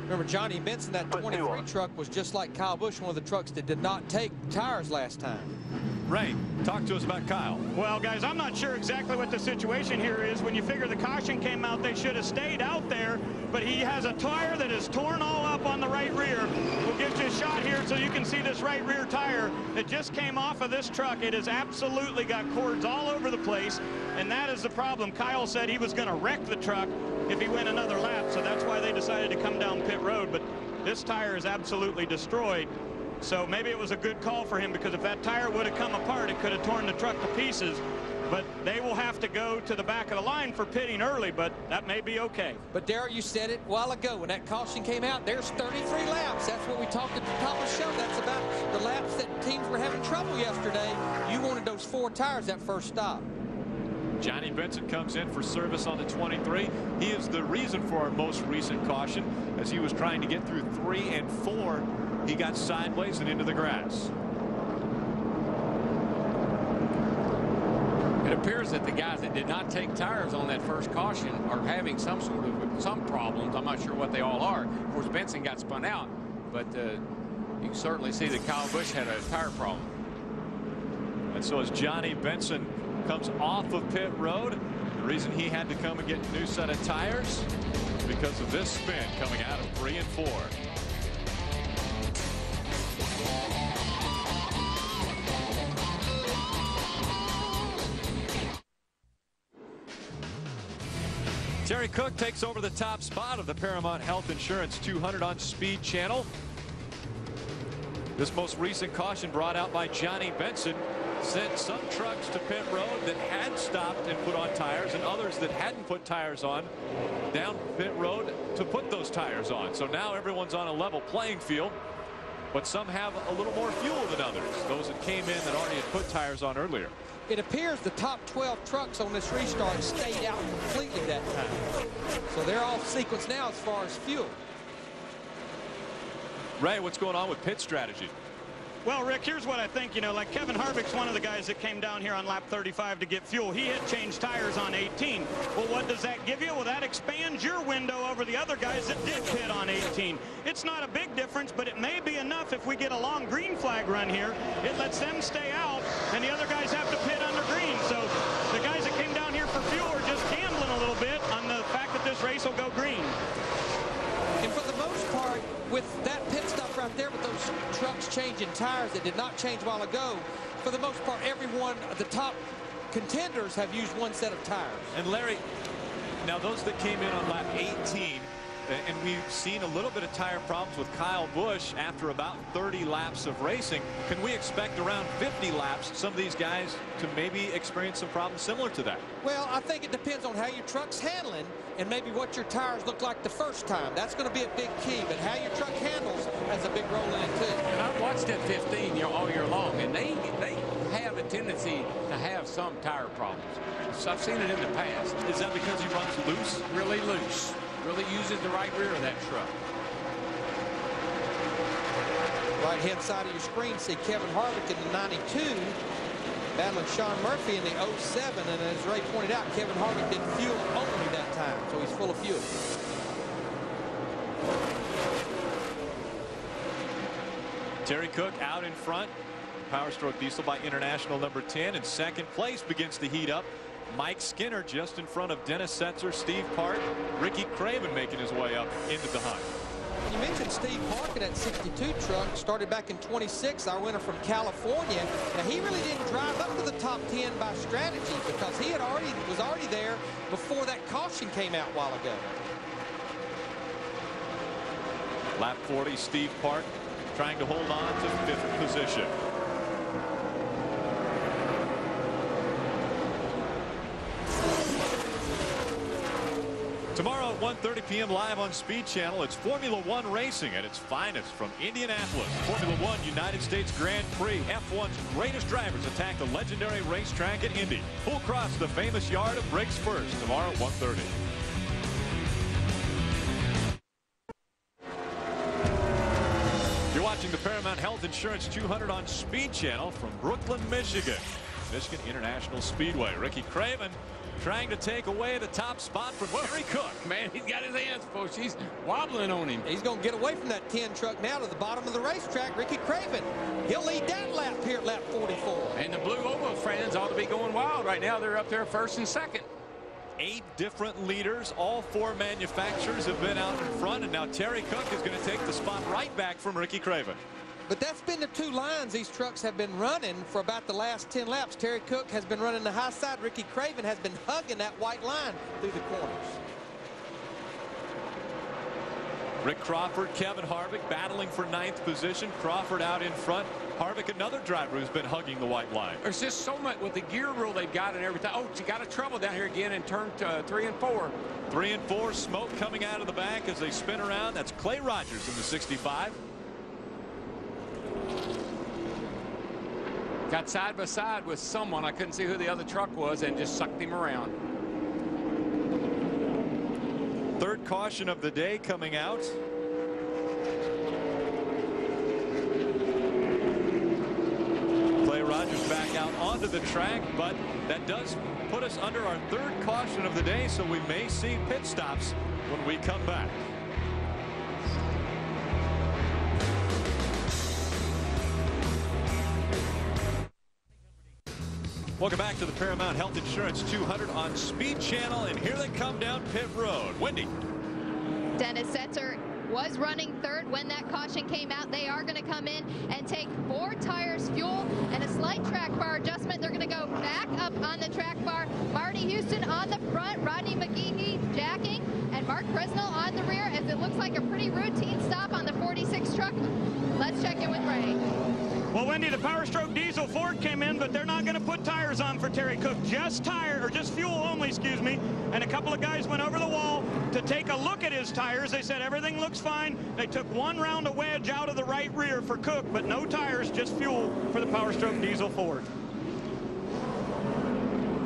Remember, Johnny Benson, that 23 truck was just like Kyle Busch, one of the trucks that did not take tires last time. Ray, talk to us about Kyle. Well, guys, I'm not sure exactly what the situation here is. When you figure the caution came out, they should have stayed out there. But he has a tire that is torn all up on the right rear. We'll get you a shot here so you can see this right rear tire that just came off of this truck. It has absolutely got cords all over the place. And that is the problem. Kyle said he was going to wreck the truck if he went another lap. So that's why they decided to come down pit road. But this tire is absolutely destroyed. So maybe it was a good call for him because if that tire would have come apart, it could have torn the truck to pieces. But they will have to go to the back of the line for pitting early, but that may be okay. But Darrell, you said it a while ago when that caution came out. There's 33 laps. That's what we talked at the top of the show. That's about the laps that teams were having trouble yesterday. You wanted those four tires that first stop. Johnny Benson comes in for service on the 23. He is the reason for our most recent caution as he was trying to get through three and four. He got sideways and into the grass. It appears that the guys that did not take tires on that first caution are having some sort of some problems. I'm not sure what they all are. Of course, Benson got spun out, but uh, you can certainly see that Kyle Busch had a tire problem. And so as Johnny Benson comes off of pit road, the reason he had to come and get a new set of tires because of this spin coming out of three and four. Terry Cook takes over the top spot of the Paramount Health Insurance 200 on Speed Channel. This most recent caution brought out by Johnny Benson sent some trucks to pit road that had stopped and put on tires and others that hadn't put tires on down pit road to put those tires on. So now everyone's on a level playing field. But some have a little more fuel than others. Those that came in that already had put tires on earlier. It appears the top 12 trucks on this restart stayed out completely that time. So they're off sequence now as far as fuel. Ray, what's going on with pit strategy? Well, Rick, here's what I think. You know, like Kevin Harvick's one of the guys that came down here on lap 35 to get fuel. He had changed tires on 18. Well, what does that give you? Well, that expands your window over the other guys that did pit on 18. It's not a big difference, but it may be enough if we get a long green flag run here. It lets them stay out, and the other guys have to pit under green. So the guys that came down here for fuel are just gambling a little bit on the fact that this race will go green. And for the most part, with that pit stop right there with those trucks changing tires that did not change a while ago, for the most part, everyone, the top contenders have used one set of tires. And Larry, now those that came in on lap 18, and we've seen a little bit of tire problems with Kyle Busch after about 30 laps of racing. Can we expect around 50 laps some of these guys to maybe experience some problems similar to that? Well, I think it depends on how your truck's handling and maybe what your tires look like the first time. That's going to be a big key, but how your truck handles has a big role in it too. And I've watched that 15 year, all year long, and they they have a tendency to have some tire problems. So I've seen it in the past. Is that because he runs loose? Really loose. Really uses the right rear of that truck. Right hand side of your screen, see Kevin Harvick in the 92 battling Sean Murphy in the 07. And as Ray pointed out, Kevin Harvick did fuel only that time, so he's full of fuel. Terry Cook out in front. Power Stroke Diesel by International number 10. In second place begins to heat up. Mike Skinner just in front of Dennis Setzer, Steve Park, Ricky Craven making his way up into the hunt. You mentioned Steve Park in that 62 truck, started back in 26, our winner from California. Now, he really didn't drive up to the top 10 by strategy because he had already was already there before that caution came out a while ago. Lap 40, Steve Park trying to hold on to fifth position. Tomorrow at 1.30 p.m. live on Speed Channel, it's Formula One racing at its finest from Indianapolis. Formula One United States Grand Prix. F1's greatest drivers attack the legendary racetrack at Indy. Full cross the famous yard of Bricks First tomorrow at 1.30. You're watching the Paramount Health Insurance 200 on Speed Channel from Brooklyn, Michigan. Michigan International Speedway. Ricky Craven trying to take away the top spot from Terry Cook. Man, he's got his hands full. She's wobbling on him. He's going to get away from that 10 truck now to the bottom of the racetrack. Ricky Craven. He'll lead that lap here at lap 44. And the Blue Oval fans ought to be going wild right now. They're up there first and second. Eight different leaders. All four manufacturers have been out in front. And now Terry Cook is going to take the spot right back from Ricky Craven. But that's been the two lines these trucks have been running for about the last 10 laps. Terry Cook has been running the high side. Ricky Craven has been hugging that white line through the corners. Rick Crawford, Kevin Harvick battling for ninth position. Crawford out in front. Harvick, another driver who's been hugging the white line. There's just so much with the gear rule they've got and everything. Oh, you got a trouble down here again in turn uh, three and four. Three and four, smoke coming out of the back as they spin around. That's Clay Rogers in the 65. Got side by side with someone. I couldn't see who the other truck was and just sucked him around. Third caution of the day coming out. Clay Rogers back out onto the track, but that does put us under our third caution of the day, so we may see pit stops when we come back. Welcome back to the Paramount Health Insurance 200 on Speed Channel, and here they come down pit road. Wendy. Dennis Setzer was running third when that caution came out. They are going to come in and take four tires, fuel, and a slight track bar adjustment. They're going to go back up on the track bar. Marty Houston on the front, Rodney McGeehee jacking, and Mark Presnell on the rear as it looks like a pretty routine stop on the 46 truck. Let's check in with Ray. Well, Wendy, the Power Stroke Diesel Ford came in, but they're not going to put tires on for Terry Cook. Just tire, or just fuel only, excuse me. And a couple of guys went over the wall to take a look at his tires. They said everything looks fine. They took one round of wedge out of the right rear for Cook, but no tires, just fuel for the Power Stroke Diesel Ford.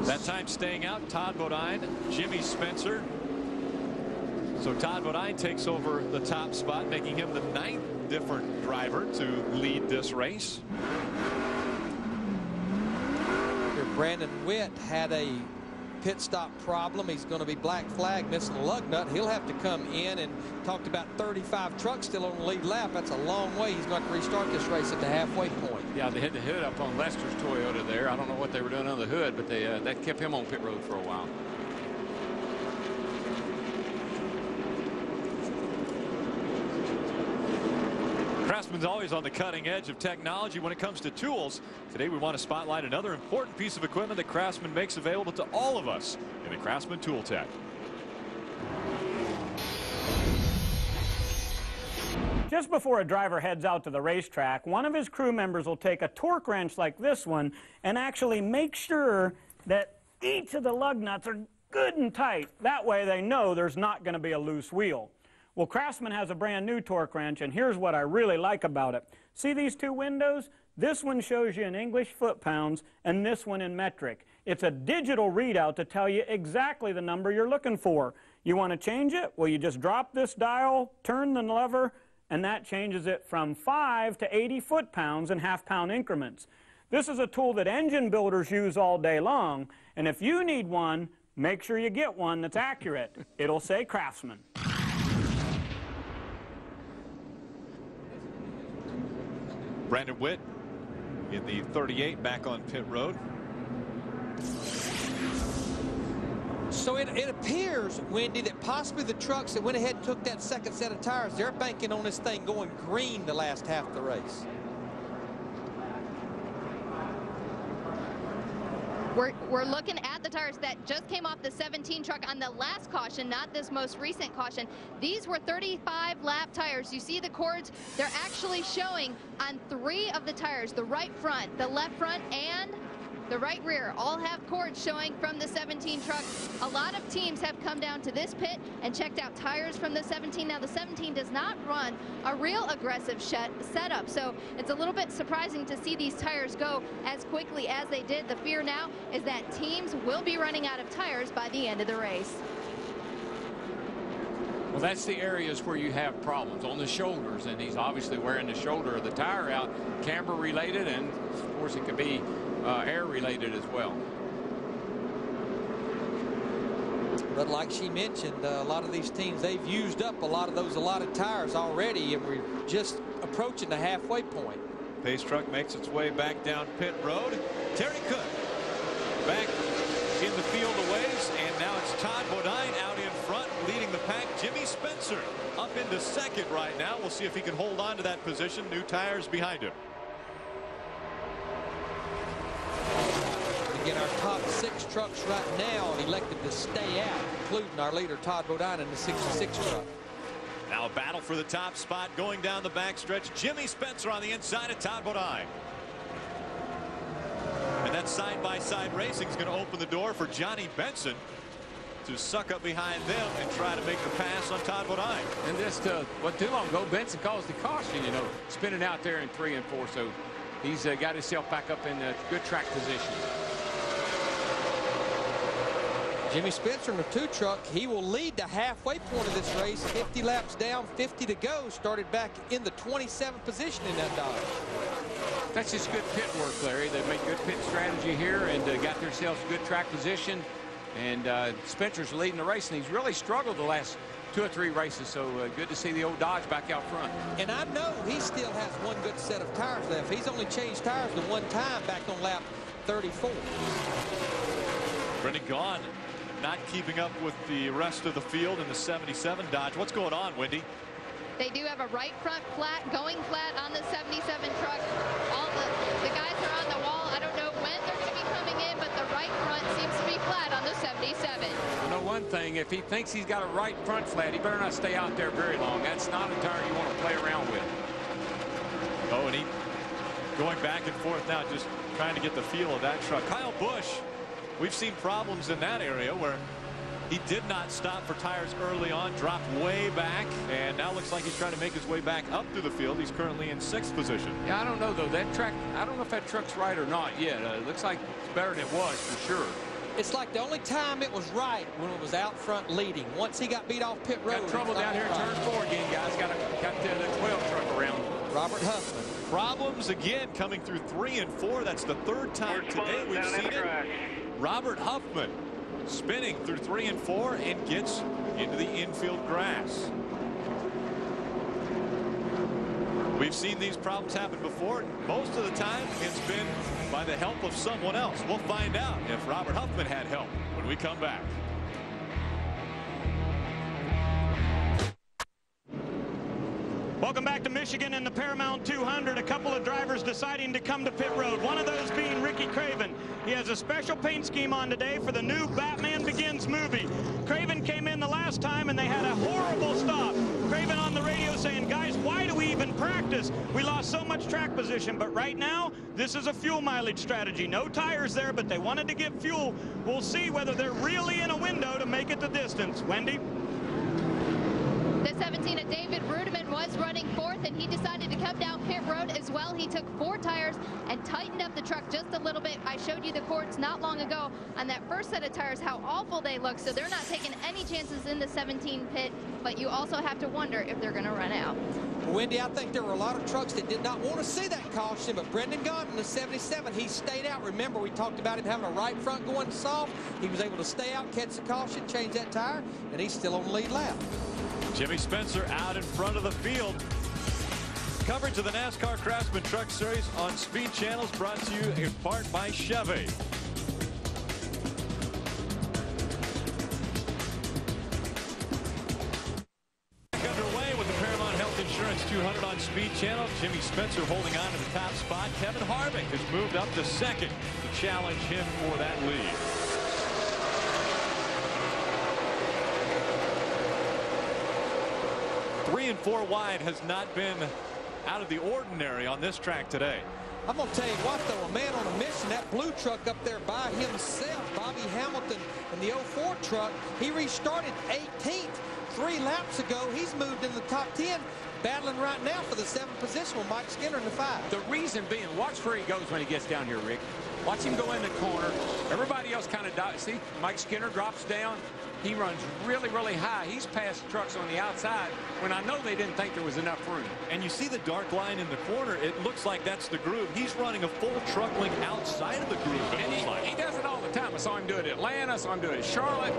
That time staying out, Todd Bodine, Jimmy Spencer. So Todd Bodine takes over the top spot, making him the ninth different driver to lead this race. Here, Brandon Witt had a pit stop problem. He's going to be black flag missing a lug nut. He'll have to come in and talked about 35 trucks still on the lead lap. That's a long way. He's going to restart this race at the halfway point. Yeah, they had the hood up on Lester's Toyota there. I don't know what they were doing under the hood, but they uh, that kept him on pit road for a while. Craftsman's always on the cutting edge of technology when it comes to tools. Today we want to spotlight another important piece of equipment that Craftsman makes available to all of us in the Craftsman Tool Tech. Just before a driver heads out to the racetrack, one of his crew members will take a torque wrench like this one and actually make sure that each of the lug nuts are good and tight. That way they know there's not going to be a loose wheel. Well, Craftsman has a brand new torque wrench, and here's what I really like about it. See these two windows? This one shows you in English foot-pounds, and this one in metric. It's a digital readout to tell you exactly the number you're looking for. You want to change it? Well, you just drop this dial, turn the lever, and that changes it from 5 to 80 foot-pounds in half-pound increments. This is a tool that engine builders use all day long, and if you need one, make sure you get one that's accurate. It'll say Craftsman. Brandon Witt in the 38 back on pit road. So it, it appears, Wendy, that possibly the trucks that went ahead and took that second set of tires, they're banking on this thing going green the last half of the race. We're, we're looking at the tires that just came off the 17 truck on the last caution, not this most recent caution. These were 35 lap tires. You see the cords, they're actually showing on three of the tires, the right front, the left front, and the right rear all have cords showing from the 17 truck. A lot of teams have come down to this pit and checked out tires from the 17. Now the 17 does not run a real aggressive setup, so it's a little bit surprising to see these tires go as quickly as they did. The fear now is that teams will be running out of tires by the end of the race. Well, that's the areas where you have problems on the shoulders, and he's obviously wearing the shoulder of the tire out, camber related, and of course it could be air related as well. But like she mentioned, uh, a lot of these teams, they've used up a lot of those allotted tires already, and we're just approaching the halfway point. Pace truck makes its way back down pit road. Terry Cook back in the field a ways, and now it's Todd Bodine out in front leading the pack. Jimmy Spencer up into second right now. We'll see if he can hold on to that position. New tires behind him. Again, our top six trucks right now elected to stay out, including our leader, Todd Bodine, in the 66 truck. Now a battle for the top spot going down the backstretch. Jimmy Spencer on the inside of Todd Bodine. And that side-by-side -side racing is going to open the door for Johnny Benson to suck up behind them and try to make the pass on Todd Bodine. And just uh, what too long ago, Benson caused the caution, you know, spinning out there in three and four. So he's uh, got himself back up in a good track position. Jimmy Spencer in the two truck, he will lead the halfway point of this race. 50 laps down, 50 to go. Started back in the 27th position in that Dodge. That's just good pit work, Larry. They made good pit strategy here and uh, got themselves good track position. And uh, Spencer's leading the race, and he's really struggled the last two or three races. So uh, good to see the old Dodge back out front. And I know he still has one good set of tires left. He's only changed tires the one time back on lap 34. Brendan Gaughan not keeping up with the rest of the field in the 77 Dodge. What's going on, Wendy? They do have a right front flat, going flat on the 77 truck. All the, the guys are on the wall. I don't know when they're going to be coming in, but the right front seems to be flat on the 77. I know one thing, if he thinks he's got a right front flat, he better not stay out there very long. That's not a tire you want to play around with. Oh, and he going back and forth now, just trying to get the feel of that truck. Kyle Busch We've seen problems in that area where he did not stop for tires early on, dropped way back, and now looks like he's trying to make his way back up through the field. He's currently in sixth position. Yeah, I don't know, though. That track, I don't know if that truck's right or not yet. Uh, it looks like it's better than it was for sure. It's like the only time it was right when it was out front leading. Once he got beat off pit road. Got trouble down here in turn four again, guys. Got, a, got the, the 12 truck around. Robert Huffman. Problems again coming through three and four. That's the third time today we've seen it. Robert Huffman spinning through three and four and gets into the infield grass. We've seen these problems happen before. Most of the time, it's been by the help of someone else. We'll find out if Robert Huffman had help when we come back. Welcome back to Michigan in the Paramount 200. A couple of drivers deciding to come to pit road. One of those being Ricky Craven. He has a special paint scheme on today for the new Batman Begins movie. Craven came in the last time and they had a horrible stop. Craven on the radio saying, guys, why do we even practice? We lost so much track position. But right now, this is a fuel mileage strategy. No tires there, but they wanted to get fuel. We'll see whether they're really in a window to make it the distance. Wendy? The 17 of David Reutimann was running fourth, and he decided to come down pit road as well. He took four tires and tightened up the truck just a little bit. I showed you the cords not long ago on that first set of tires, how awful they look. So they're not taking any chances in the 17 pit, but you also have to wonder if they're going to run out. Wendy, I think there were a lot of trucks that did not want to see that caution, but Brendan in the 77, he stayed out. Remember, we talked about him having a right front going soft. He was able to stay out, catch the caution, change that tire, and he's still on the lead lap. Jimmy Spencer out in front of the field. Coverage of the NASCAR Craftsman Truck Series on Speed Channels brought to you in part by Chevy. Underway with the Paramount Health Insurance 200 on Speed Channel. Jimmy Spencer holding on to the top spot. Kevin Harvick has moved up to second to challenge him for that lead. Three and four wide has not been out of the ordinary on this track today. I'm going to tell you what, though, a man on a mission, that blue truck up there by himself, Bobby Hamilton in the 04 truck, he restarted 18th three laps ago. He's moved in the top 10, battling right now for the seventh position with Mike Skinner in the five. The reason being, watch where he goes when he gets down here, Rick. Watch him go in the corner. Everybody else kind of dies. See, Mike Skinner drops down. He runs really, really high. He's past trucks on the outside when I know they didn't think there was enough room. And you see the dark line in the corner. It looks like that's the groove. He's running a full truck length outside of the groove. And he, he, does it all the time. I saw him do it at Atlanta. I saw him do it at Charlotte.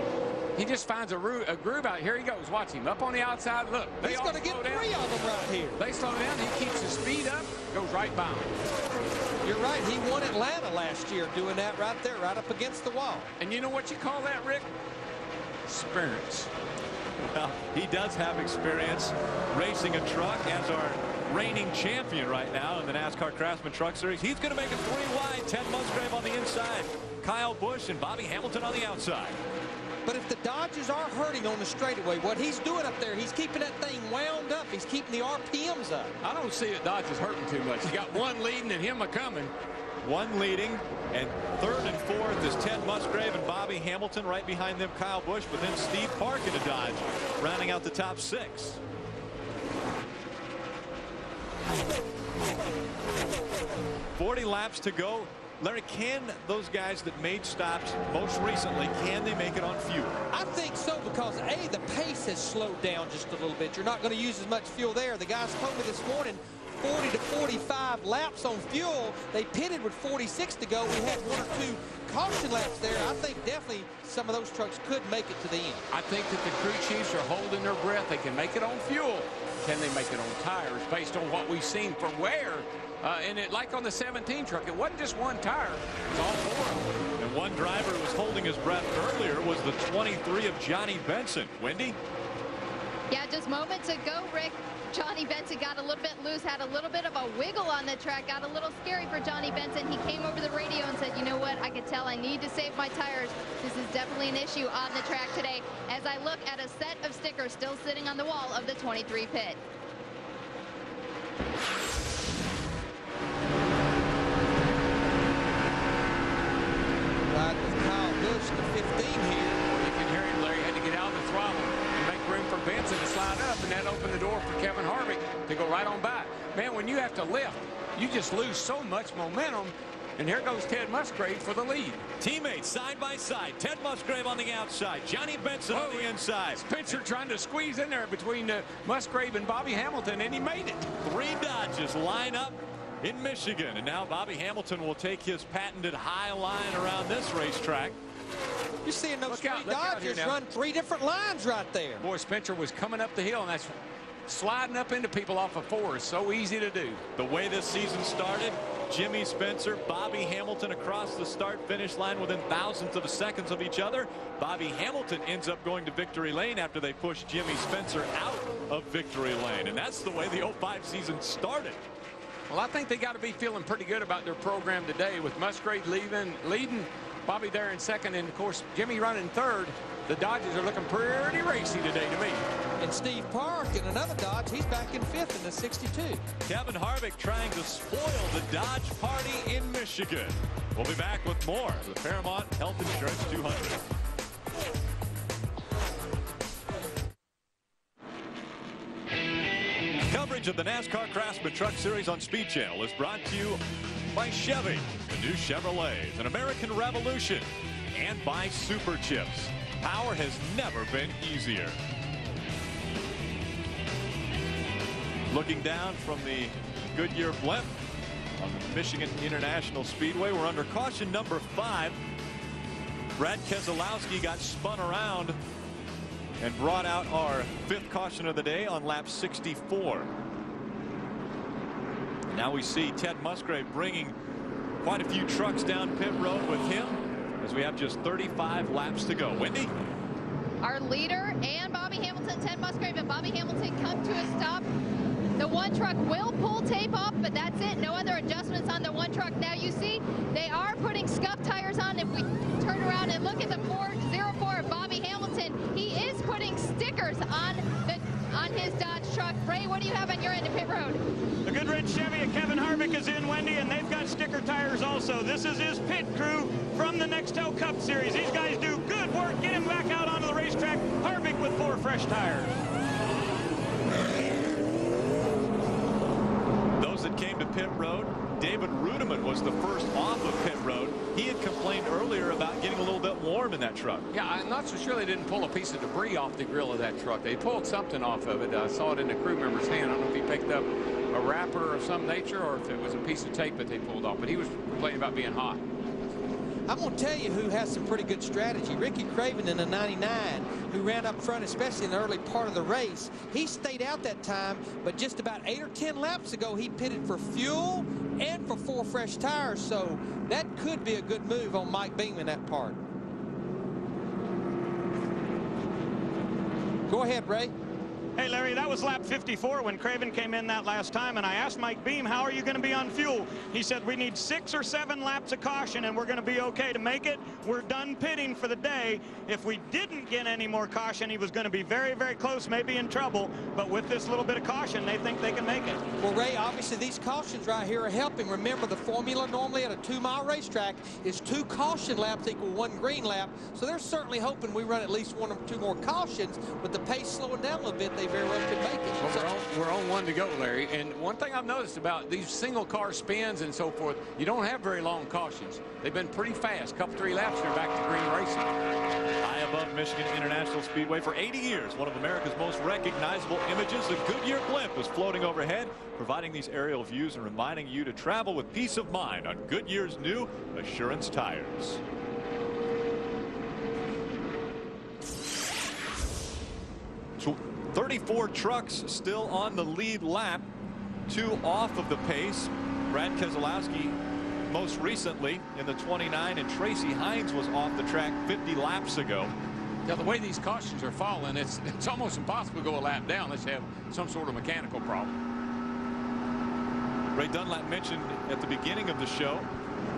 he just finds a, roo- a groove out. Here he goes. Watch him up on the outside. Look, they He's going to get slow down. three of them right here. They slow down. He keeps his speed up. Goes right by him. You're right. He won Atlanta last year doing that right there, right up against the wall. And you know what you call that, Rick? Experience. Well, he does have experience racing a truck as our reigning champion right now in the NASCAR Craftsman Truck Series. He's going to make it three wide. Ted Musgrave on the inside. Kyle Busch and Bobby Hamilton on the outside. But if the Dodgers are hurting on the straightaway, what he's doing up there, he's keeping that thing wound up. He's keeping the RPMs up. I don't see the Dodgers hurting too much. You got one leading and him a coming. One leading, and third and fourth is Ted Musgrave and Bobby Hamilton. Right behind them, Kyle Busch, but then Steve Park in a Dodge, rounding out the top six. Forty laps to go. Larry, can those guys that made stops most recently, can they make it on fuel? I think so because, A, the pace has slowed down just a little bit. You're not going to use as much fuel there. The guys told me this morning 40 to 45 laps on fuel. They pitted with 46 to go. We had one or two caution laps there. I think definitely some of those trucks could make it to the end. I think that the crew chiefs are holding their breath. They can make it on fuel. Can they make it on tires based on what we've seen from where? Uh, and it, like on the 17 truck, it wasn't just one tire. It was all four of them. And one driver who was holding his breath earlier was the 23 of Johnny Benson. Wendy? Yeah, just moments ago, Rick, Johnny Benson got a little bit loose, had a little bit of a wiggle on the track, got a little scary for Johnny Benson. He came over the radio and said, you know what, I could tell I need to save my tires. This is definitely an issue on the track today as I look at a set of stickers still sitting on the wall of the 23 pit. Ride with Kyle Busch, the 15 here. You can hear him, Larry had to get out of the throttle and make room for Benson to slide up, and that opened the door for Kevin Harvick to go right on by. Man, when you have to lift, you just lose so much momentum. And here goes Ted Musgrave for the lead. Teammates side by side. Ted Musgrave on the outside. Johnny Benson on the inside. Spencer trying to squeeze in there between uh, Musgrave and Bobby Hamilton, and he made it. Three Dodges line up in Michigan. And now Bobby Hamilton will take his patented high line around this racetrack. You're seeing those Look three out, look out here Dodgers run three different lines right there. Boy, Spencer was coming up the hill, and that's sliding up into people off of four is so easy to do. The way this season started, Jimmy Spencer, Bobby Hamilton across the start-finish line within thousandths of seconds of each other. Bobby Hamilton ends up going to victory lane after they push Jimmy Spencer out of victory lane. And that's the way the 05 season started. Well, I think they got to be feeling pretty good about their program today with Musgrave leaving, leading, Bobby there in second, and of course Jimmy running third. The Dodgers are looking pretty racy today to me. And Steve Park in another Dodge, he's back in fifth in the 62. Kevin Harvick trying to spoil the Dodge party in Michigan. We'll be back with more of the Paramount Health Insurance 200. Coverage of the NASCAR Craftsman Truck Series on Speed Channel is brought to you by Chevy, the new Chevrolets, an American Revolution, and by Superchips. Power has never been easier. Looking down from the Goodyear blimp on the Michigan International Speedway, we're under caution number five. Brad Keselowski got spun around and brought out our fifth caution of the day on lap 64. Now we see Ted Musgrave bringing quite a few trucks down pit road with him as we have just 35 laps to go. Wendy? Our leader and Bobby Hamilton, Ted Musgrave and Bobby Hamilton come to a stop. The one truck will pull tape off, but that's it. No other adjustments on the one truck. Now you see they are putting scuff tires on. If we turn around and look at the 404 of Bobby Hamilton, he is putting stickers on the on his Dodge truck. Ray, what do you have on your end of pit road? The Goodwrench Chevy of Kevin Harvick is in, Wendy, and they've got sticker tires also. This is his pit crew from the Nextel Cup Series. These guys do good work. Get him back out onto the racetrack. Harvick with four fresh tires. Those that came to pit road, David Reutimann was the first off of pit road. He had complained earlier about getting a little bit warm in that truck. Yeah, I'm not so sure they didn't pull a piece of debris off the grill of that truck. They pulled something off of it. I saw it in the crew member's hand. I don't know if he picked up a wrapper of some nature or if it was a piece of tape that they pulled off, but he was complaining about being hot. I'm going to tell you who has some pretty good strategy. Ricky Craven in the 99, who ran up front, especially in the early part of the race. He stayed out that time, but just about eight or 10 laps ago, he pitted for fuel and for four fresh tires. So that could be a good move on Mike Beam in that part. Go ahead, Ray. Hey, Larry, that was lap 54 when Craven came in that last time, and I asked Mike Beam, how are you going to be on fuel? He said, we need six or seven laps of caution, and we're going to be okay to make it. We're done pitting for the day. If we didn't get any more caution, he was going to be very, very close, maybe in trouble. But with this little bit of caution, they think they can make it. Well, Ray, obviously these cautions right here are helping. Remember, the formula normally at a two-mile racetrack is two caution laps equal one green lap. So they're certainly hoping we run at least one or two more cautions. With the pace slowing down a little bit, they very well could make it. Well, we're, on, we're on one to go, Larry. And one thing I've noticed about these single car spins and so forth, you don't have very long cautions. They've been pretty fast. Couple, three laps, they're back to green racing. High above Michigan International Speedway for 80 years, one of America's most recognizable images, the Goodyear blimp was floating overhead, providing these aerial views and reminding you to travel with peace of mind on Goodyear's new Assurance tires. 34 trucks still on the lead lap. Two off of the pace. Brad Keselowski most recently in the 29 and Tracy Hines was off the track 50 laps ago. Now, the way these cautions are falling, it's, it's almost impossible to go a lap down unless you have some sort of mechanical problem. Ray Dunlap mentioned at the beginning of the show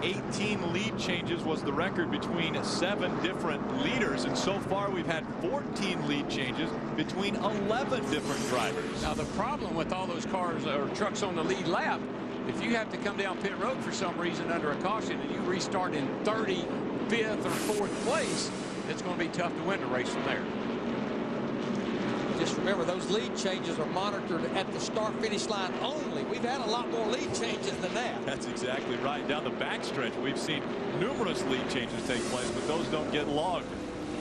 18 lead changes was the record between seven different leaders and so far we've had 14 lead changes between 11 different drivers. Now the problem with all those cars or trucks on the lead lap if you have to come down pit road for some reason under a caution and you restart in 35th or 4th place it's going to be tough to win the race from there. Just remember, those lead changes are monitored at the start-finish line only. We've had a lot more lead changes than that. That's exactly right. Down the backstretch, we've seen numerous lead changes take place, but those don't get logged.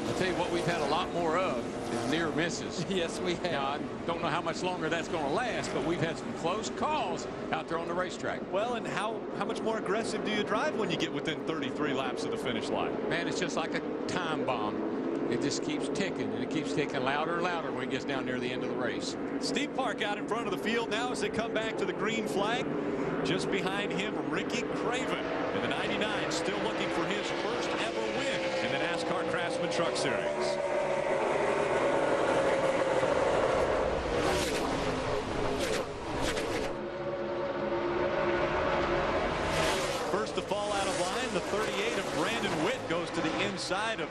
I'll tell you what we've had a lot more of is near misses. yes, we have. Now, I don't know how much longer that's going to last, but we've had some close calls out there on the racetrack. Well, and how, how much more aggressive do you drive when you get within 33 laps of the finish line? Man, it's just like a time bomb. It just keeps ticking, and it keeps ticking louder and louder when it gets down near the end of the race. Steve Park out in front of the field now as they come back to the green flag. Just behind him, Ricky Craven in the 99, still looking for his first ever win in the NASCAR Craftsman Truck Series. First to fall out of line, the 38 of Brandon Witt goes to the inside of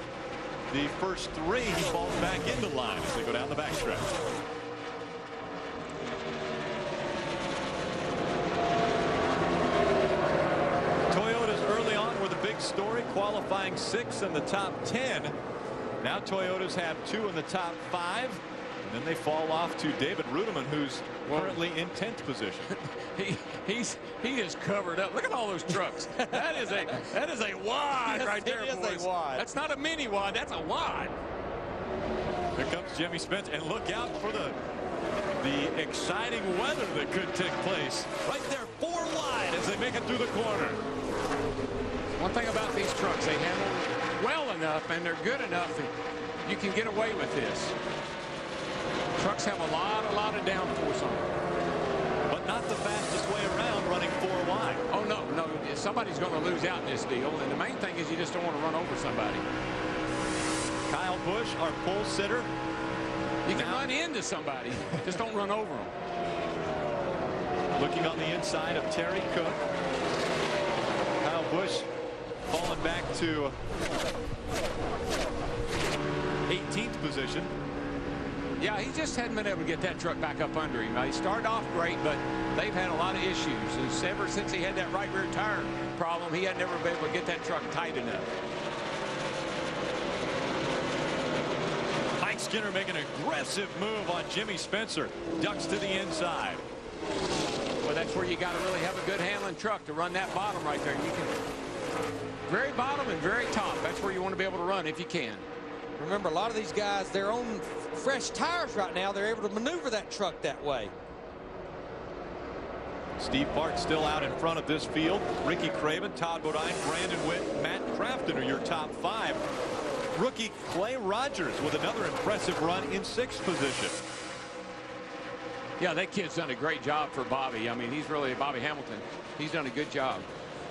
the first three. He falls back into line as they go down the backstretch. Toyotas early on were the big story, qualifying six in the top 10. Now Toyotas have two in the top five. And then they fall off to David Reutimann, who's currently in 10th position. he he's he is covered up. Look at all those trucks. that is a that is a wide yes, right there, it is boys. A wide. That's not a mini wide. That's a wide. Here comes Jimmy Spence, and look out for the the exciting weather that could take place. Right there, four wide as they make it through the corner. One thing about these trucks, they handle well enough, and they're good enough that you can get away with this. Trucks have a lot, a lot of downforce on them. But not the fastest way around running four wide. Oh, no, no. Somebody's going to lose out in this deal. And the main thing is you just don't want to run over somebody. Kyle Busch, our pole sitter. You can now, run into somebody. just don't run over them. Looking on the inside of Terry Cook. Kyle Busch falling back to 18th position. Yeah, he just hadn't been able to get that truck back up under him. He started off great, but they've had a lot of issues. And ever since he had that right rear tire problem, he had never been able to get that truck tight enough. Mike Skinner making an aggressive move on Jimmy Spencer. Ducks to the inside. Well, that's where you got to really have a good handling truck to run that bottom right there. You can very bottom and very top. That's where you want to be able to run if you can. Remember, a lot of these guys, their own fresh tires right now, they're able to maneuver that truck that way. Steve Park still out in front of this field. Ricky Craven, Todd Bodine, Brandon Witt, Matt Crafton are your top five. Rookie Clay Rogers with another impressive run in sixth position. Yeah, that kid's done a great job for Bobby. I mean, he's really Bobby Hamilton. He's done a good job.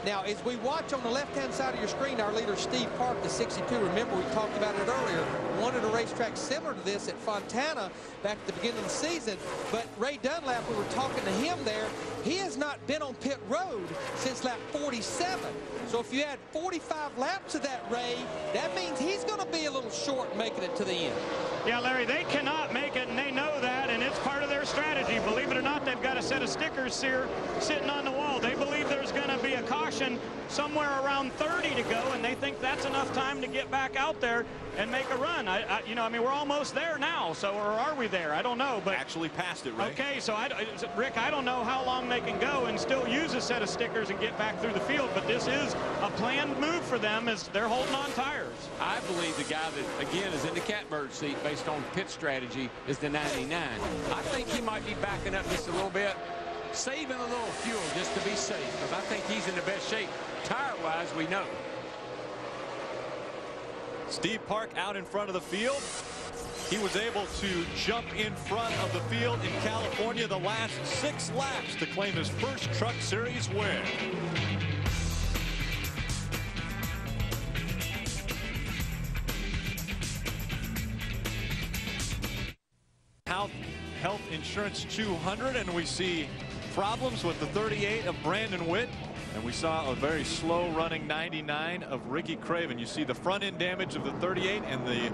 Now, as we watch on the left-hand side of your screen, our leader, Steve Park, the 62, remember we talked about it earlier, wanted a racetrack similar to this at Fontana back at the beginning of the season. But Ray Dunlap, we were talking to him there, he has not been on pit road since lap 47. So if you add 45 laps to that, Ray, that means he's going to be a little short making it to the end. Yeah, Larry, they cannot make it, and they know that, and it's part of their strategy. Believe it or not, they've got a set of stickers here sitting on the wall. They believe there's going to be a caution somewhere around 30 to go, and they think that's enough time to get back out there and make a run. I, I, you know, I mean, we're almost there now, so or are we there? I don't know, but actually passed it, Ray. Okay, so I, Rick, I don't know how long they can go and still use a set of stickers and get back through the field, but this is a planned move for them as they're holding on tires. I believe the guy that again is in the catbird seat based on pit strategy is the 99. I think he might be backing up just a little bit saving a little fuel just to be safe because I think he's in the best shape tire-wise we know. Steve Park out in front of the field. He was able to jump in front of the field in California the last six laps to claim his first Truck Series win. Health, Insurance 200 and we see problems with the 38 of Brandon Whitt. And we saw a very slow running 99 of Ricky Craven. You see the front end damage of the 38 and the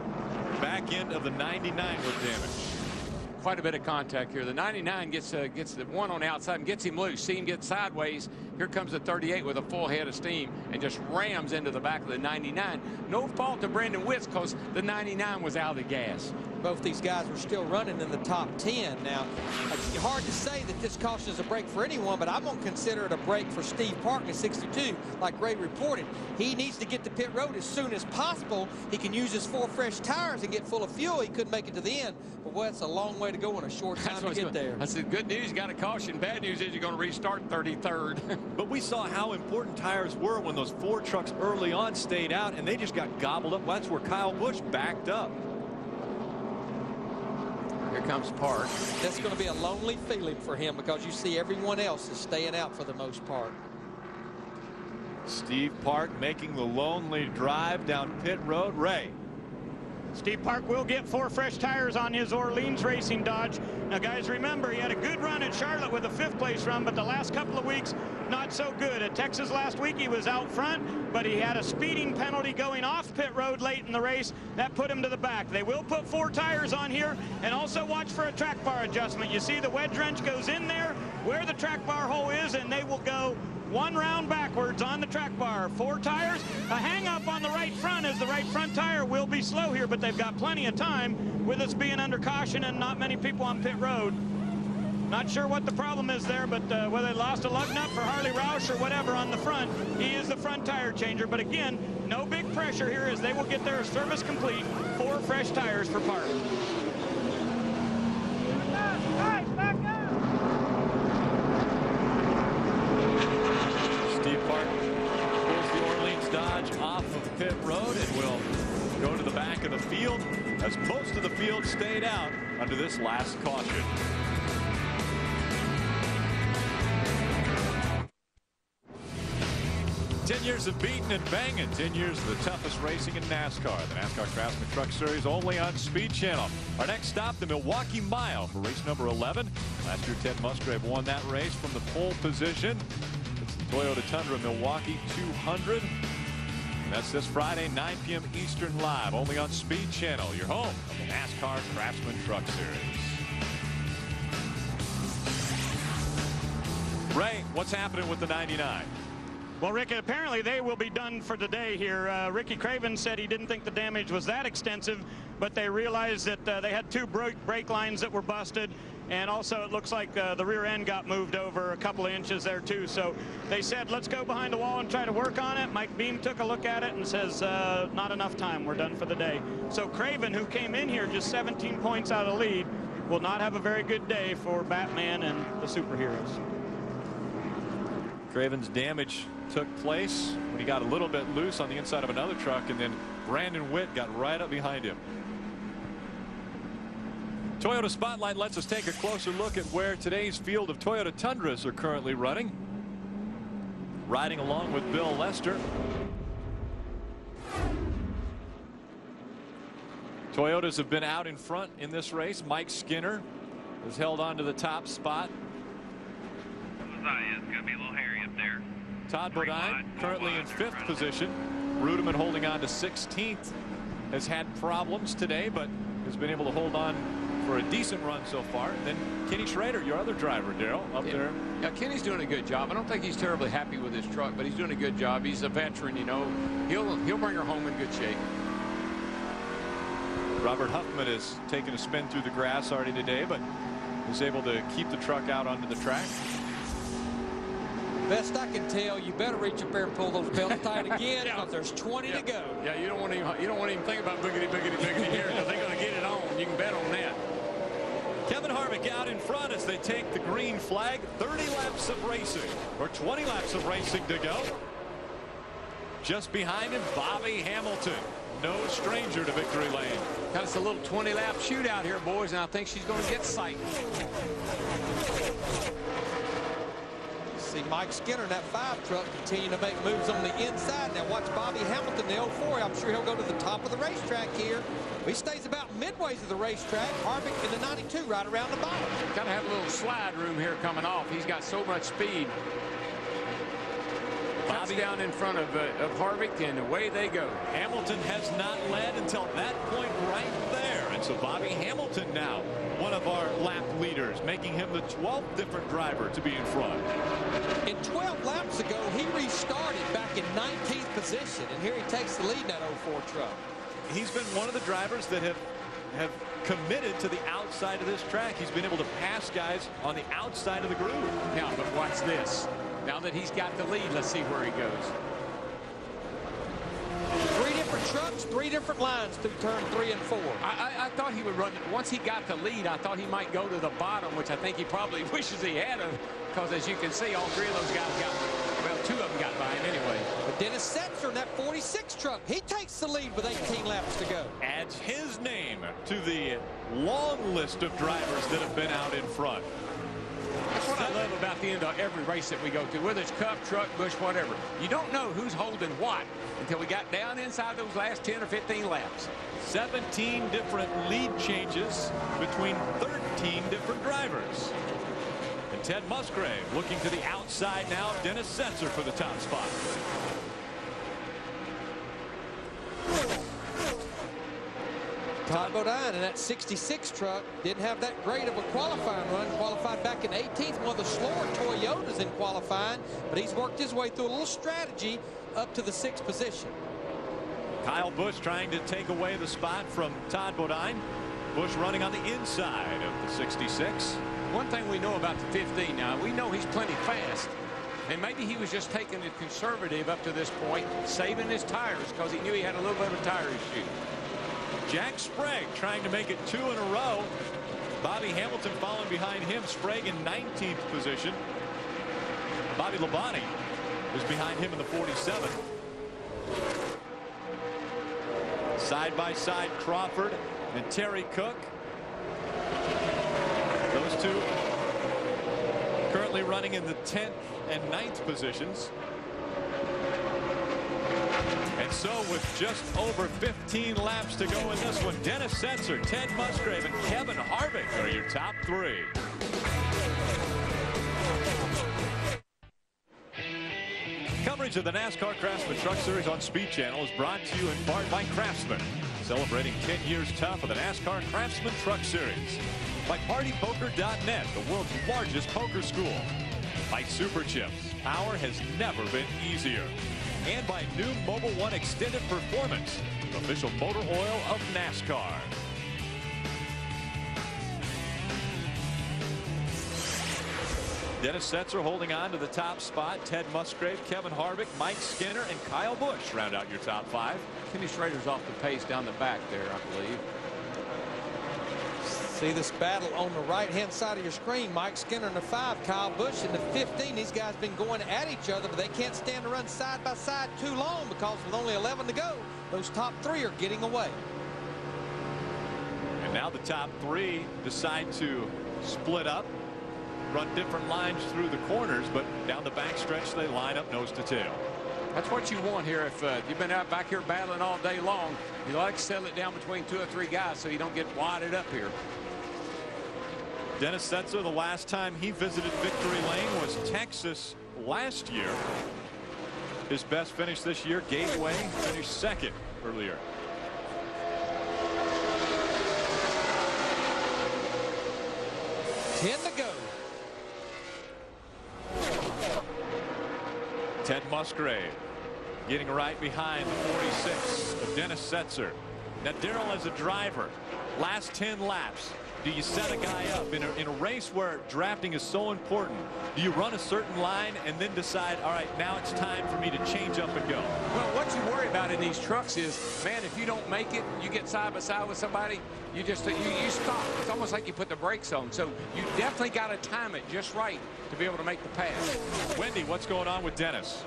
back end of the 99 with damage. Quite a bit of contact here. The 99 gets uh, gets the one on the outside and gets him loose. See him get sideways. Here comes the 38 with a full head of steam and just rams into the back of the 99. No fault to Brandon Whitts because the 99 was out of the gas both these guys were still running in the top 10. Now, it's hard to say that this caution is a break for anyone, but I'm going to consider it a break for Steve Park at 62, like Ray reported. He needs to get to pit road as soon as possible. He can use his four fresh tires and get full of fuel. He couldn't make it to the end, but boy, that's a long way to go in a short time to get there. I said, good news. You got a caution. Bad news is you're going to restart 33rd. but we saw how important tires were when those four trucks early on stayed out, and they just got gobbled up. That's where Kyle Busch backed up. Here comes Park. That's going to be a lonely feeling for him because you see everyone else is staying out for the most part. Steve Park making the lonely drive down pit road. Ray. Steve Park will get four fresh tires on his Orleans Racing Dodge. Now, guys, remember, he had a good run at Charlotte with a fifth place run, but the last couple of weeks, not so good. At Texas last week, he was out front, but he had a speeding penalty going off pit road late in the race. That put him to the back. They will put four tires on here and also watch for a track bar adjustment. You see the wedge wrench goes in there where the track bar hole is, and they will go one round backwards on the track bar. Four tires. A hang up on the right front as the right front tire will be slow here, but they've got plenty of time with us being under caution and not many people on pit road. Not sure what the problem is there, but uh, whether they lost a lug nut for Harley Roush or whatever on the front, he is the front tire changer. But again, no big pressure here as they will get their service complete. Four fresh tires for Park. Back of the field as most of the field stayed out under this last caution. 10 years of beating and banging. 10 years of the toughest racing in NASCAR. The NASCAR Craftsman Truck Series only on Speed Channel. Our next stop, the Milwaukee Mile for race number 11. Last year, Ted Musgrave won that race from the pole position. It's the Toyota Tundra Milwaukee 200. That's this Friday, 9 p.m. Eastern Live, only on Speed Channel, your home of the NASCAR Craftsman Truck Series. Ray, what's happening with the 99? Well, Rick, apparently they will be done for today here. Uh, Ricky Craven said he didn't think the damage was that extensive, but they realized that uh, they had two brake, brake lines that were busted. And also it looks like uh, the rear end got moved over a couple of inches there too. So they said, let's go behind the wall and try to work on it. Mike Beam took a look at it and says, uh, not enough time. We're done for the day. So Craven, who came in here just 17 points out of lead, will not have a very good day for Batman and the superheroes. Craven's damage took place when he got a little bit loose on the inside of another truck and then Brandon Whitt got right up behind him. Toyota Spotlight lets us take a closer look at where today's field of Toyota Tundras are currently running. Riding along with Bill Lester. Toyotas have been out in front in this race. Mike Skinner has held on to the top spot. It's going to be a little hairy up there. Todd Bodine currently in fifth position. Reutimann holding on to 16th. Has had problems today, but has been able to hold on for a decent run so far. Then Kenny Schrader, your other driver, Darrell, up yeah. there. Yeah, Kenny's doing a good job. I don't think he's terribly happy with his truck, but he's doing a good job. He's a veteran, you know. He'll he'll bring her home in good shape. Robert Huffman has taken a spin through the grass already today, but is able to keep the truck out onto the track. Best I can tell, you better reach up there and pull those belts tight again because yeah. there's 20 yeah. to go. Yeah, you don't want to you don't want to even think about boogity boogity boogity here because they're going to get it on. You can bet on that. Kevin Harvick out in front as they take the green flag. 30 laps of racing or 20 laps of racing to go. Just behind him, Bobby Hamilton. No stranger to victory lane. Got us a little 20 lap shootout here, boys, and I think she's going to get sight. See Mike Skinner in that five truck continue to make moves on the inside. Now watch Bobby Hamilton, the 04. I'm sure he'll go to the top of the racetrack here. He stays about midways of the racetrack. Harvick in the 92 right around the bottom. Kind of have a little slide room here coming off. He's got so much speed. Bobby down in front of, uh, of Harvick, and away they go. Hamilton has not led until that point right there. And so Bobby Hamilton now one of our lap leaders, making him the 12th different driver to be in front. In 12 laps ago, he restarted back in 19th position, and here he takes the lead in that 04 truck. He's been one of the drivers that have have committed to the outside of this track. He's been able to pass guys on the outside of the groove. Now, but watch this. Now that he's got the lead, let's see where he goes. Three different trucks, three different lines through turn three and four. I, I, I, thought he would run. Once he got the lead, I thought he might go to the bottom, which I think he probably wishes he had uh, of, because as you can see, all three of those guys got, well, two of them got by him anyway. But Dennis Setzer in that 46 truck, he takes the lead with 18 laps to go. Adds his name to the long list of drivers that have been out in front. That's what I love about the end of every race that we go to, whether it's Cup, Truck, Busch, whatever. You don't know who's holding what until we got down inside those last 10 or 15 laps. 17 different lead changes between 13 different drivers. And Ted Musgrave looking to the outside now. Dennis Setzer for the top spot. Todd Bodine in that 66 truck didn't have that great of a qualifying run. Qualified back in 18th, one of the slower Toyotas in qualifying, but he's worked his way through a little strategy up to the sixth position. Kyle Busch trying to take away the spot from Todd Bodine. Busch running on the inside of the 66. One thing we know about the 15 now, we know he's plenty fast. And maybe he was just taking it conservative up to this point, saving his tires because he knew he had a little bit of a tire issue. Jack Sprague trying to make it two in a row. Bobby Hamilton following behind him. Sprague in 19th position. Bobby Labonte is behind him in the 47. Side by side Crawford and Terry Cook. Those two currently running in the 10th and 9th positions. And so with just over 15 laps to go in this one, Dennis Setzer, Ted Musgrave, and Kevin Harvick are your top three. Coverage of the NASCAR Craftsman Truck Series on Speed Channel is brought to you in part by Craftsman, celebrating 10 years tough of the NASCAR Craftsman Truck Series. By PartyPoker.net, the world's largest poker school. By Superchips, power has never been easier and by new Mobil 1 Extended Performance, official motor oil of NASCAR. Dennis Setzer holding on to the top spot. Ted Musgrave, Kevin Harvick, Mike Skinner, and Kyle Busch round out your top five. Kenny Schrader's off the pace down the back there, I believe. See this battle on the right-hand side of your screen. Mike Skinner in the 5, Kyle Busch in the 15. These guys have been going at each other, but they can't stand to run side by side too long because with only 11 to go, those top three are getting away. And now the top three decide to split up, run different lines through the corners, but down the backstretch they line up nose to tail. That's what you want here. If uh, you've been out back here battling all day long, you like to settle it down between two or three guys so you don't get wadded up here. Dennis Setzer, the last time he visited Victory Lane was Texas last year. His best finish this year, Gateway, finished second earlier. Ten to go. Ted Musgrave getting right behind the 46 of Dennis Setzer. Now Darrell as a driver last 10 laps do you set a guy up in a, in a race where drafting is so important? Do you run a certain line and then decide all right now it's time for me to change up and go well what you worry about in these trucks is man if you don't make it you get side by side with somebody you just you, you stop. It's almost like you put the brakes on. So you definitely got to time it just right to be able to make the pass. Wendy what's going on with Dennis?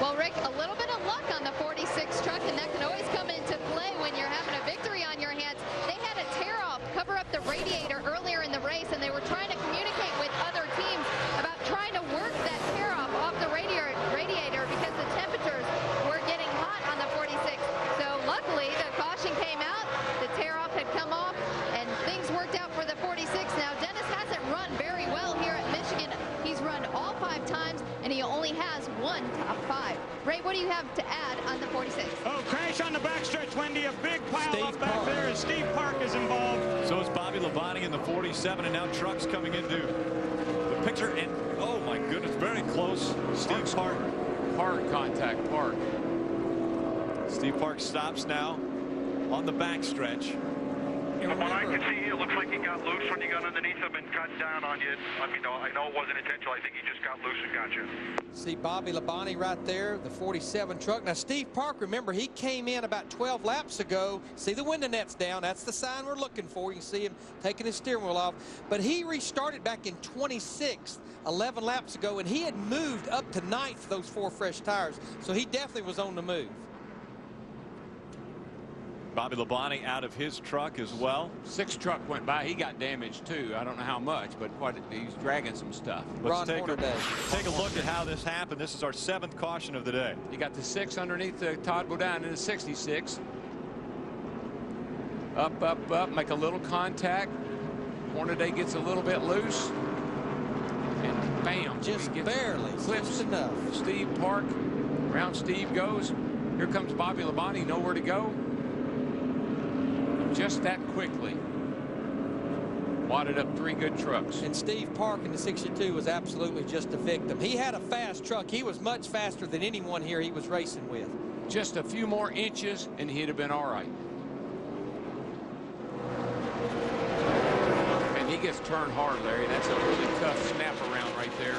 Well, Rick, a little bit of luck on the 46 truck, and that can always come into play when you're having a victory on your hands. They had a tear-off cover up the radiator earlier in the race, and they were trying to communicate with other teams about trying to work that tear-off off the radiator, radiator because the temperatures were getting hot on the 46. So luckily, the caution came out, the tear-off had come off, and things worked out for the 46. Now, Dennis hasn't run very well here at Michigan. He's run all five times, and he only has one top five. Ray, what do you have to add on the 46? Oh, crash on the backstretch, Wendy. A big pile Steve up back Park. there as Steve Park is involved. So is Bobby Labonte in the 47 and now trucks coming into the picture and oh my goodness very close Steve Park hard contact park Steve Park stops now on the back backstretch From what I can see, it looks like he got loose when you got underneath him and cut down on you. I mean, I know it wasn't intentional. I think he just got loose and got you. See Bobby Labonte right there, the 47 truck. Now, Steve Park, remember, he came in about 12 laps ago. See the window nets down. That's the sign we're looking for. You can see him taking his steering wheel off. But he restarted back in 26th, 11 laps ago, and he had moved up to ninth those four fresh tires. So he definitely was on the move. Bobby Labonte out of his truck as well six truck went by he got damaged too I don't know how much but what he's dragging some stuff let's Ron take a, Hornaday. take a look at how this happened this is our seventh caution of the day You got the six underneath the Todd Bodine in the 66. Up, up, up, make a little contact. Hornaday gets a little bit loose. And bam. Just he gets- barely, Clips enough. Steve Park. Around Steve goes. Here comes Bobby Labonte, nowhere to go. Just that quickly. Wadded up three good trucks. And Steve Park in the 62 was absolutely just a victim. He had a fast truck. He was much faster than anyone here he was racing with. Just a few more inches and he'd have been all right. And he gets turned hard, Larry. That's a really tough snap around right there.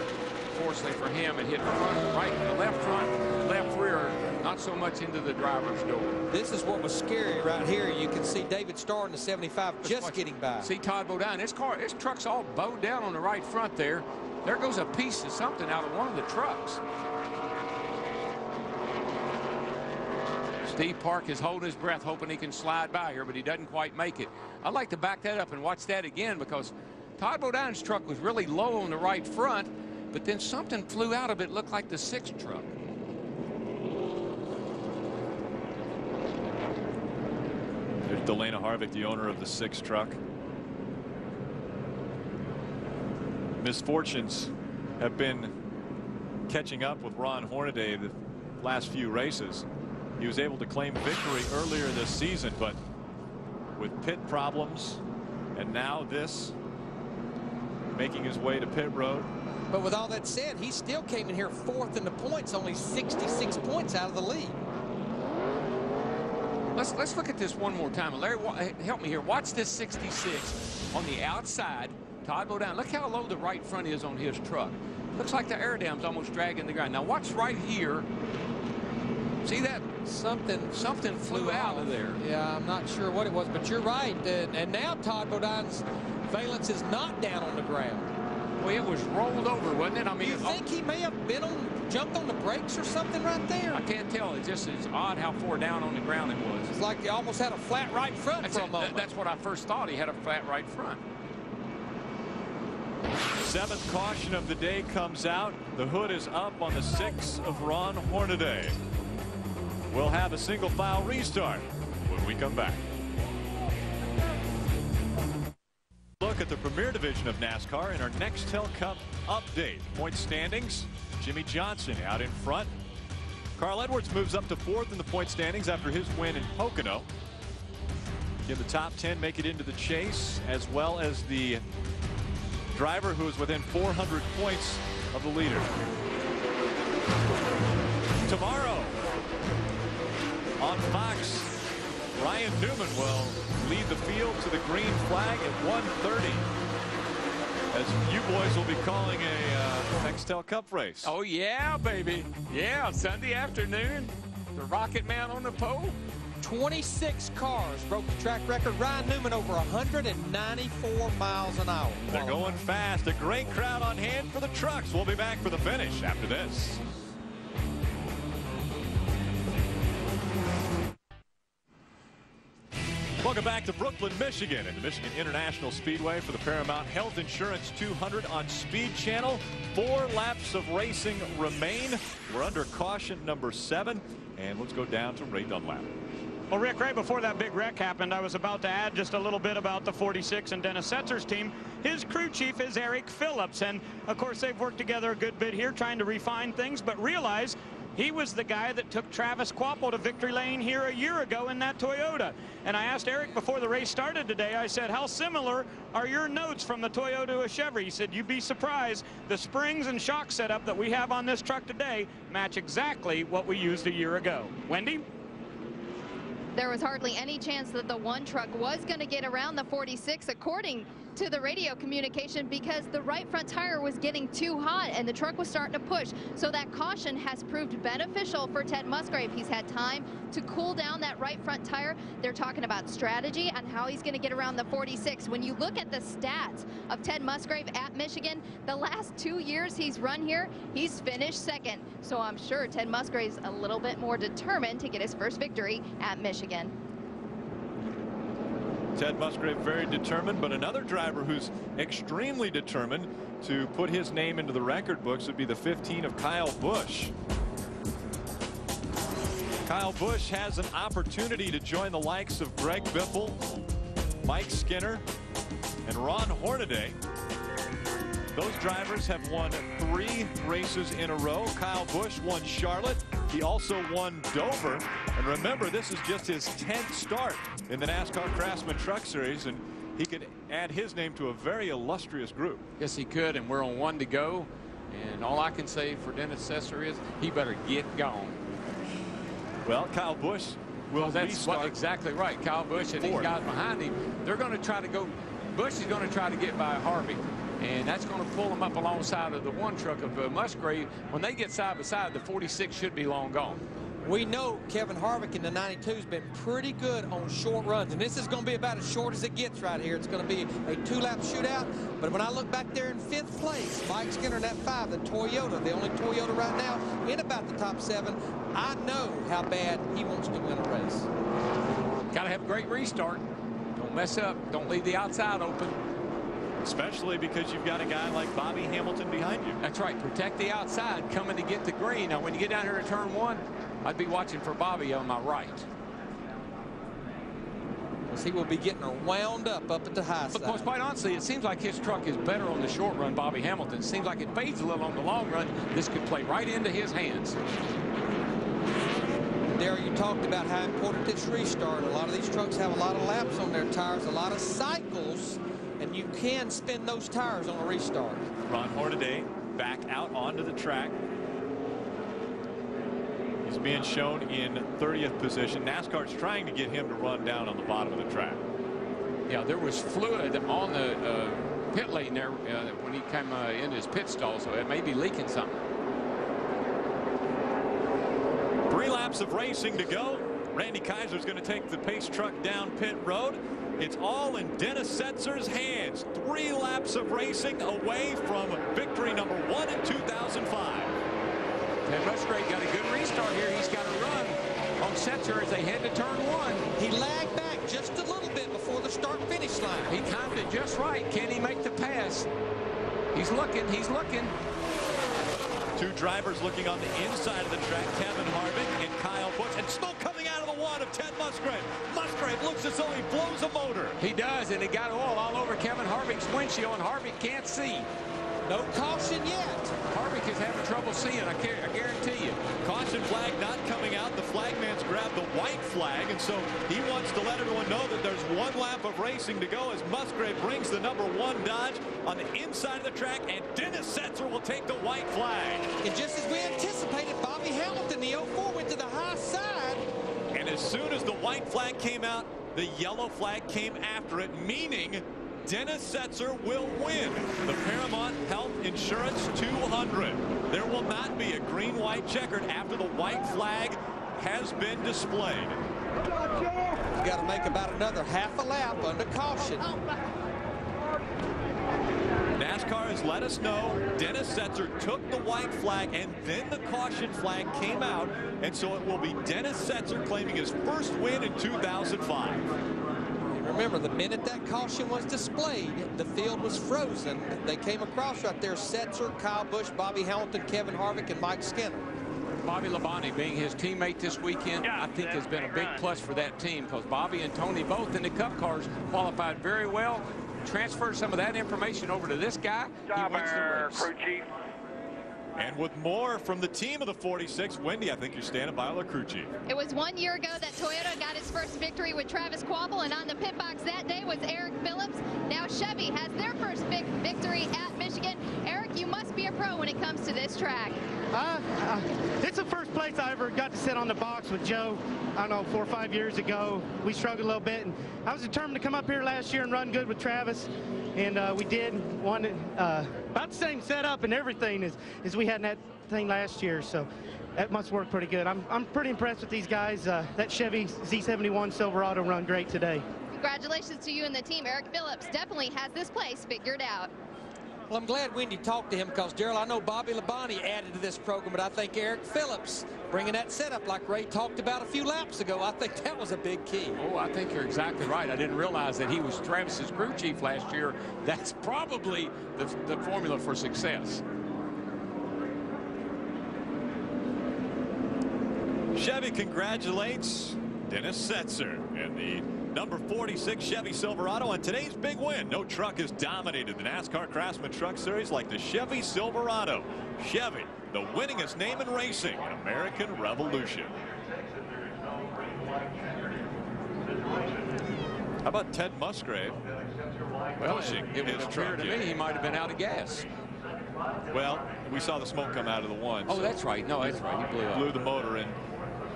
Fortunately for him, it hit front, right, the left front, left rear, not so much into the driver's door. This is what was scary right here. You can see David Starr in the 75 just watch- getting by. See Todd Bodine. This car, this truck's all bowed down on the right front there. There goes a piece of something out of one of the trucks. Steve Park is holding his breath, hoping he can slide by here, but he doesn't quite make it. I'd like to back that up and watch that again because Todd Bodine's truck was really low on the right front, but then something flew out of it, looked like the sixth truck. There's DeLana Harvick, the owner of the six truck. Misfortunes have been catching up with Ron Hornaday the last few races. He was able to claim victory earlier this season, but with pit problems and now this making his way to pit road. But with all that said, he still came in here fourth in the points, only 66 points out of the lead. Let's let's look at this one more time. Larry, eh, help me here. Watch this 66 on the outside. Todd Bodine. Look how low the right front is on his truck. Looks like the air dam's almost dragging the ground. Now watch right here. See that? Something something flew out of there. Yeah, I'm not sure what it was, but you're right. And, and now Todd Bodine's valence is not down on the ground. Well, it was rolled over, wasn't it? I mean, you oh. think he may have been on, jumped on the brakes or something right there? I can't tell. It just is odd how far down on the ground it was. It's like he almost had a flat right front that's for a it. moment. That's what I first thought. He had a flat right front. Seventh caution of the day comes out. The hood is up on the six of Ron Hornaday. We'll have a single file restart when we come back. Premier division of NASCAR in our Nextel Cup update. Point standings, Jimmie Johnson out in front. Carl Edwards moves up to fourth in the point standings after his win in Pocono. In the top 10 make it into the chase as well as the driver who is within 400 points of the leader. Tomorrow on Fox, Ryan Newman will lead the field to the green flag at 1:30. As you boys will be calling a uh, Nextel Cup race. Oh, yeah, baby. Yeah, Sunday afternoon. The Rocket Man on the pole. 26 cars broke the track record. Ryan Newman over 194 miles an hour. They're going fast. A great crowd on hand for the trucks. We'll be back for the finish after this. Welcome back to Brooklyn, Michigan and the Michigan International Speedway for the Paramount Health Insurance 200 on Speed Channel. Four laps of racing remain. We're under caution number seven. And let's go down to Ray Dunlap. Well, Rick, right before that big wreck happened, I was about to add just a little bit about the 46 and Dennis Setzer's team. His crew chief is Eric Phillips. And, of course, they've worked together a good bit here trying to refine things, but realize he was the guy that took Travis Kvapil to victory lane here a year ago in that Toyota. And I asked Eric before the race started today, I said, how similar are your notes from the Toyota to a Chevy? He said, you'd be surprised. The springs and shock setup that we have on this truck today match exactly what we used a year ago. Wendy? There was hardly any chance that the one truck was going to get around the 46 according to the radio communication because the right front tire was getting too hot and the truck was starting to push. So that caution has proved beneficial for Ted Musgrave. He's had time to cool down that right front tire. They're talking about strategy and how he's going to get around the 46. When you look at the stats of Ted Musgrave at Michigan, the last two years he's run here, he's finished second. So I'm sure Ted Musgrave's a little bit more determined to get his first victory at Michigan. Ted Musgrave very determined, but another driver who's extremely determined to put his name into the record books would be the 15 of Kyle Busch. Kyle Busch has an opportunity to join the likes of Greg Biffle, Mike Skinner, and Ron Hornaday. Those drivers have won three races in a row. Kyle Busch won Charlotte. He also won Dover. And remember, this is just his 10th start in the NASCAR Craftsman Truck Series. And he could add his name to a very illustrious group. Yes, he could. And we're on one to go. And all I can say for Dennis Setzer is he better get gone. Well, Kyle Busch will well, that's what, exactly right. Kyle Busch and these guys behind him, they're going to try to go. Busch is going to try to get by Harvick. And that's going to pull them up alongside of the one truck of uh, Musgrave. When they get side by side, the 46 should be long gone. We know Kevin Harvick in the 92 has been pretty good on short runs, and this is going to be about as short as it gets right here. It's going to be a two-lap shootout, but when I look back there in fifth place, Mike Skinner in that five, the Toyota, the only Toyota right now in about the top seven, I know how bad he wants to win a race. Got to have a great restart. Don't mess up. Don't leave the outside open. Especially because you've got a guy like Bobby Hamilton behind you. That's right. Protect the outside coming to get the green. Now, when you get down here to turn one, I'd be watching for Bobby on my right. Because he will be getting her wound up up at the high side. Because quite honestly, it seems like his truck is better on the short run, Bobby Hamilton. Seems like it fades a little on the long run. This could play right into his hands. There you talked about how important this restart. A lot of these trucks have a lot of laps on their tires, a lot of cycles, and you can spin those tires on a restart. Ron Hornaday back out onto the track. He's being shown in 30th position. NASCAR's trying to get him to run down on the bottom of the track. Yeah, there was fluid on the uh, pit lane there uh, when he came uh, into his pit stall, so it may be leaking something. Three laps of racing to go. Randy Kaiser's going to take the pace truck down pit road. It's all in Dennis Setzer's hands. Three laps of racing away from victory number one in 2005. Ted Musgrave got a good restart here. He's got a run on Setzer as they head to turn one. He lagged back just a little bit before the start-finish line. He timed it just right. Can he make the pass? He's looking. He's looking. Two drivers looking on the inside of the track, Kevin Harvick and Kyle Busch, and smoke coming out of the one of Ted Musgrave. Musgrave looks as though he blows a motor. He does, and it got oil all over Kevin Harvick's windshield, and Harvick can't see. No caution yet. Harvick is having trouble seeing, I, I guarantee you. Caution flag not coming out. The flagman's grabbed the white flag, and so he wants to let everyone know that there's one lap of racing to go as Musgrave brings the number one Dodge on the inside of the track, and Dennis Setzer will take the white flag. And just as we anticipated, Bobby Hamilton, the 04, went to the high side. And as soon as the white flag came out, the yellow flag came after it, meaning Dennis Setzer will win the Paramount Health Insurance 200. There will not be a green-white checkered after the white flag has been displayed. Got to make about another half a lap under caution. NASCAR has let us know Dennis Setzer took the white flag and then the caution flag came out and so it will be Dennis Setzer claiming his first win in 2005. Remember, the minute that caution was displayed, the field was frozen. They came across right there, Setzer, Kyle Busch, Bobby Hamilton, Kevin Harvick, and Mike Skinner. Bobby Labonte being his teammate this weekend, I think has been a big plus for that team because Bobby and Tony both in the Cup cars qualified very well. Transfer some of that information over to this guy. He wins the race. Crew chief. And with more from the team of the 46, Wendy, I think you're standing by our crew chief. It was one year ago that Toyota got its first victory with Travis Kvapil, and on the pit box that day was Eric Phillips. Now Chevy has their first big victory at Michigan. You must be a pro when it comes to this track. Uh, uh, it's the first place I ever got to sit on the box with Joe. I don't know, four or five years ago. We struggled a little bit, and I was determined to come up here last year and run good with Travis, and uh, we did. One uh, about the same setup and everything as, as we had in that thing last year, so that must work pretty good. I'm, I'm pretty impressed with these guys. Uh, that Chevy Z71 Silverado run great today. Congratulations to you and the team. Eric Phillips definitely has this place figured out. Well, I'm glad Wendy talked to him because, Darrell, I know Bobby Labonte added to this program, but I think Eric Phillips bringing that setup like Ray talked about a few laps ago, I think that was a big key. Oh, I think you're exactly right. I didn't realize that he was Travis's crew chief last year. That's probably the, the formula for success. Chevy congratulates Dennis Setzer and the number 46 Chevy Silverado on today's big win. No truck has dominated the NASCAR Craftsman Truck Series like the Chevy Silverado. Chevy, the winningest name in racing in American Revolution. How about Ted Musgrave Well, pushing it would appear truck to in? me he might have been out of gas. Well, we saw the smoke come out of the one. Oh, that's right. No, that's right. He blew up. Blew the motor in.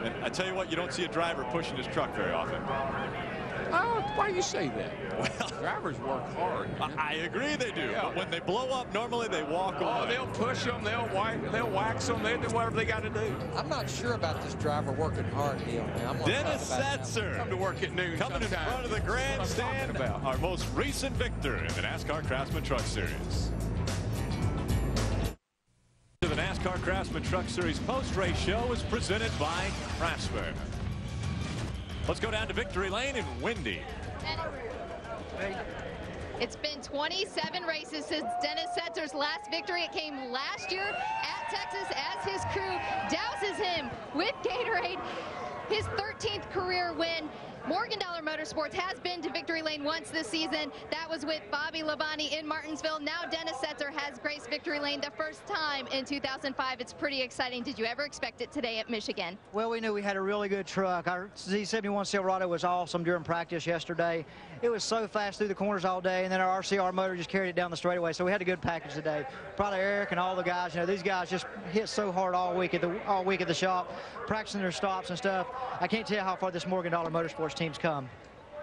And I tell you what, you don't see a driver pushing his truck very often. Oh, why do you say that? Well, drivers work hard. man. I agree they do. Yeah. But when they blow up, normally they walk Oh, away. they'll push them. They'll whack. They'll wax them. They'll do whatever they got to do. I'm not sure about this driver working hard deal, man. I'm Dennis talk. Setzer Come to work at noon. coming in front of the That's what I'm grandstand. about. Our most recent victor in the NASCAR Craftsman Truck Series. The NASCAR Craftsman Truck Series post-race show is presented by Craftsman. Let's go down to Victory Lane in Wendy. It's been 27 races since Dennis Setzer's last victory. It came last year at Texas as his crew douses him with Gatorade. His 13th career win. Morgan Dollar Motorsports has been to victory lane once this season. That was with Bobby Labonte in Martinsville. Now Dennis Setzer has graced victory lane the first time in 2005. It's pretty exciting. Did you ever expect it today at Michigan? Well, we knew we had a really good truck. Our Z71 Silverado was awesome during practice yesterday. It was so fast through the corners all day, and then our RCR motor just carried it down the straightaway. So we had a good package today. Proud of Eric and all the guys. You know, these guys just hit so hard all week at the all week at the shop, practicing their stops and stuff. I can't tell you how far this Morgan Dollar Motorsports team's come.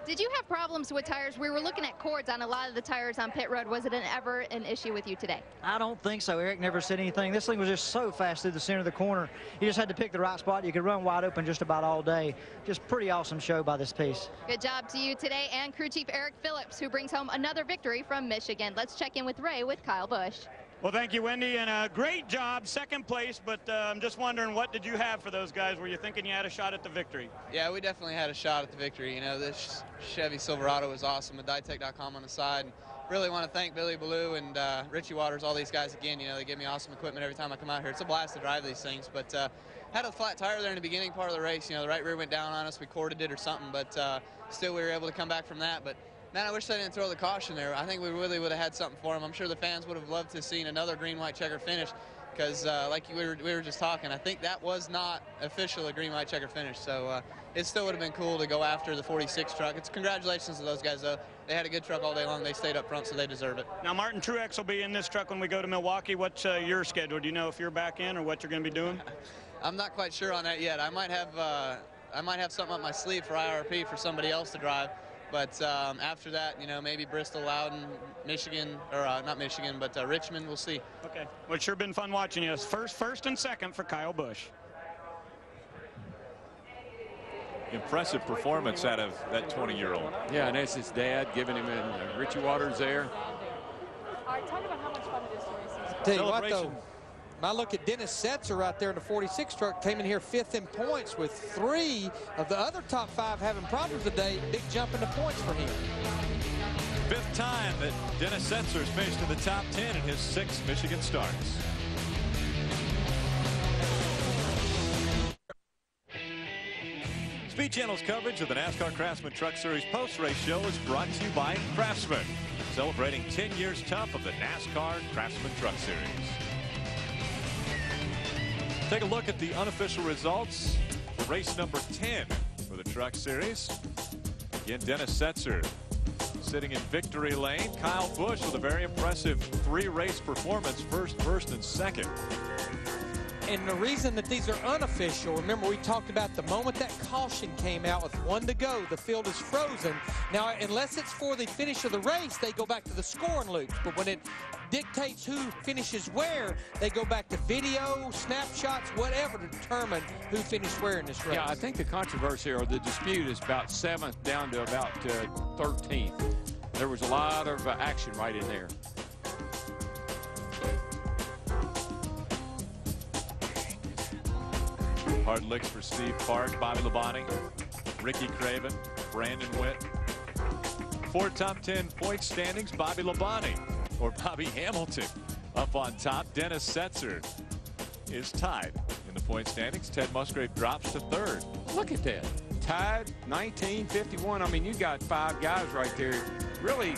Did you have problems with tires? We were looking at cords on a lot of the tires on pit road. Was it an, ever an issue with you today? I don't think so. Eric never said anything. This thing was just so fast through the center of the corner. You just had to pick the right spot. You could run wide open just about all day. Just pretty awesome show by this piece. Good job to you today and crew chief Eric Phillips, who brings home another victory from Michigan. Let's check in with Ray with Kyle Busch. Well, thank you, Wendy, and a great job, second place. But uh, I'm just wondering, what did you have for those guys? Were you thinking you had a shot at the victory? Yeah, we definitely had a shot at the victory. You know, this Chevy Silverado was awesome with Ditech.com on the side. And Really want to thank Billy Ballew and uh, Richie Wauters, all these guys again. You know, they give me awesome equipment every time I come out here. It's a blast to drive these things. But uh, had a flat tire there in the beginning part of the race. You know, the right rear went down on us. We corded it or something, but uh, still we were able to come back from that. But Man, I wish they didn't throw the caution there. I think we really would have had something for them. I'm sure the fans would have loved to have seen another green, white checker finish because, uh, like we were, we were just talking, I think that was not official a green, white checker finish. So uh, it still would have been cool to go after the 46 truck. It's congratulations to those guys, though. They had a good truck all day long. They stayed up front, so they deserve it. Now, Martin Truex will be in this truck when we go to Milwaukee. What's uh, your schedule? Do you know if you're back in or what you're going to be doing? I'm not quite sure on that yet. I might have uh, I might have something up my sleeve for IRP for somebody else to drive. But um, after that, you know, maybe Bristol, Loudon, Michigan, or uh, not Michigan, but uh, Richmond, we'll see. Okay. Well, it's sure been fun watching you. First, first and second for Kyle Busch. Impressive performance out of that 20-year-old. Yeah, and that's his dad giving him in uh, Richie Wauters there. All right, talk about how much fun it is to race Tell you what, though, my look at Dennis Setzer right there in the 46 truck came in here fifth in points with three of the other top five having problems today. Big jump in the points for him. Fifth time that Dennis Setzer's finished in the top 10 in his six Michigan starts. Speed Channel's coverage of the NASCAR Craftsman Truck Series post-race show is brought to you by Craftsman, celebrating 10 years tough of the NASCAR Craftsman Truck Series. Take a look at the unofficial results for race number 10 for the Truck Series. Again, Dennis Setzer sitting in victory lane. Kyle Busch with a very impressive three-race performance, first, first, and second. And the reason that these are unofficial, remember we talked about the moment that caution came out with one to go, the field is frozen. Now, unless it's for the finish of the race, they go back to the scoring loops. But when it dictates who finishes where, they go back to video, snapshots, whatever to determine who finished where in this race. Yeah, I think the controversy or the dispute is about seventh down to about uh, 13th. There was a lot of uh, action right in there. Hard licks for Steve Park, Bobby Labonte, Ricky Craven, Brandon Whitt. Four top 10 point standings, Bobby Labonte or Bobby Hamilton up on top. Dennis Setzer is tied in the point standings. Ted Musgrave drops to third. Look at that. Tied 1951. I mean, you got five guys right there. Really,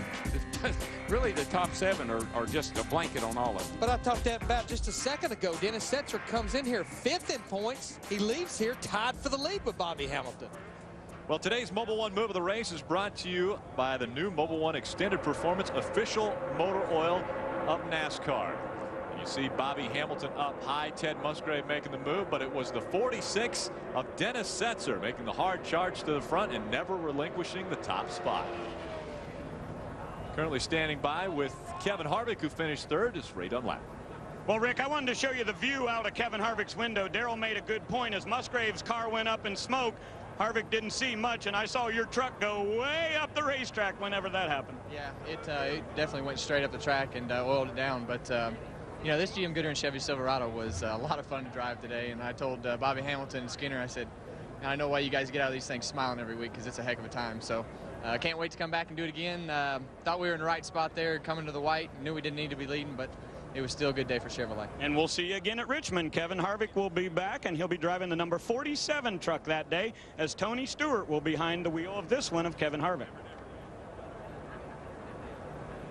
really the top seven are, are just a blanket on all of them. But I talked that about just a second ago. Dennis Setzer comes in here fifth in points. He leaves here tied for the lead with Bobby Hamilton. Well, today's Mobil 1 move of the race is brought to you by the new Mobil 1 Extended Performance official motor oil of NASCAR. You see Bobby Hamilton up high, Ted Musgrave making the move, but it was the 46 of Dennis Setzer making the hard charge to the front and never relinquishing the top spot. Currently standing by with Kevin Harvick, who finished third, is Ray Dunlap. Well, Rick, I wanted to show you the view out of Kevin Harvick's window. Darrell made a good point. As Musgrave's car went up in smoke, Harvick didn't see much, and I saw your truck go way up the racetrack whenever that happened. Yeah, it, uh, it definitely went straight up the track and uh, oiled it down. But, um, you know, this GM Goodwrench Chevy Silverado was uh, a lot of fun to drive today. And I told uh, Bobby Hamilton and Skinner, I said, I know why you guys get out of these things smiling every week because it's a heck of a time. So I uh, can't wait to come back and do it again. Uh, thought we were in the right spot there coming to the white. Knew we didn't need to be leading, but it was still a good day for Chevrolet. And we'll see you again at Richmond. Kevin Harvick will be back, and he'll be driving the number 47 truck that day, as Tony Stewart will be behind the wheel of this one of Kevin Harvick.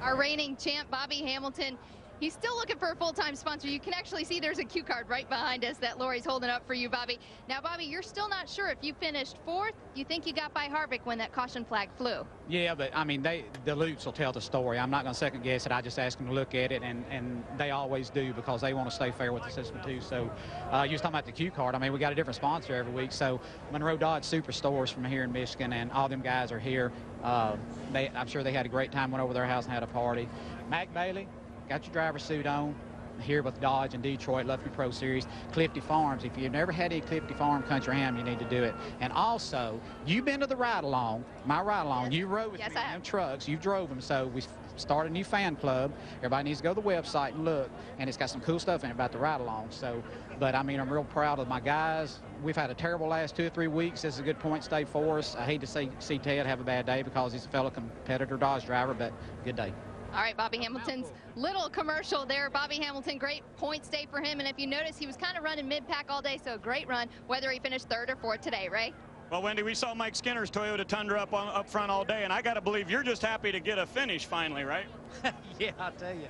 Our reigning champ, Bobby Hamilton, He's still looking for a full-time sponsor. You can actually see there's a cue card right behind us that Lori's holding up for you, Bobby. Now, Bobby, you're still not sure if you finished fourth. You think you got by Harvick when that caution flag flew? Yeah, but I mean, they the loops will tell the story. I'm not going to second guess it. I just ask them to look at it, and, and they always do because they want to stay fair with the system too. So, uh, you was talking about the cue card. I mean, we got a different sponsor every week. So, Monroe Dodge Superstores from here in Michigan, and all them guys are here. Uh, they, I'm sure they had a great time. Went over their house and had a party. Mac Bailey, got your driver's suit on here with Dodge and Detroit, Lufkin Pro Series, Clifty Farms. If you've never had a Clifty Farm Country Ham, you need to do it. And also, you've been to the ride along, my ride along. You rode with Yes, me I in them trucks. You drove them. So we started a new fan club. Everybody needs to go to the website and look. And it's got some cool stuff in it about the ride along. So, but I mean, I'm real proud of my guys. We've had a terrible last two or three weeks. This is a good point stay for us. I hate to see, see Ted have a bad day because he's a fellow competitor Dodge driver, but good day. All right, Bobby Hamilton's little commercial there. Bobby Hamilton, great point stay for him. And if you notice, he was kind of running mid-pack all day, so a great run, whether he finished third or fourth today, Ray. Well, Wendy, we saw Mike Skinner's Toyota Tundra up on, up front all day, and I got to believe you're just happy to get a finish finally, right? yeah, I'll tell you.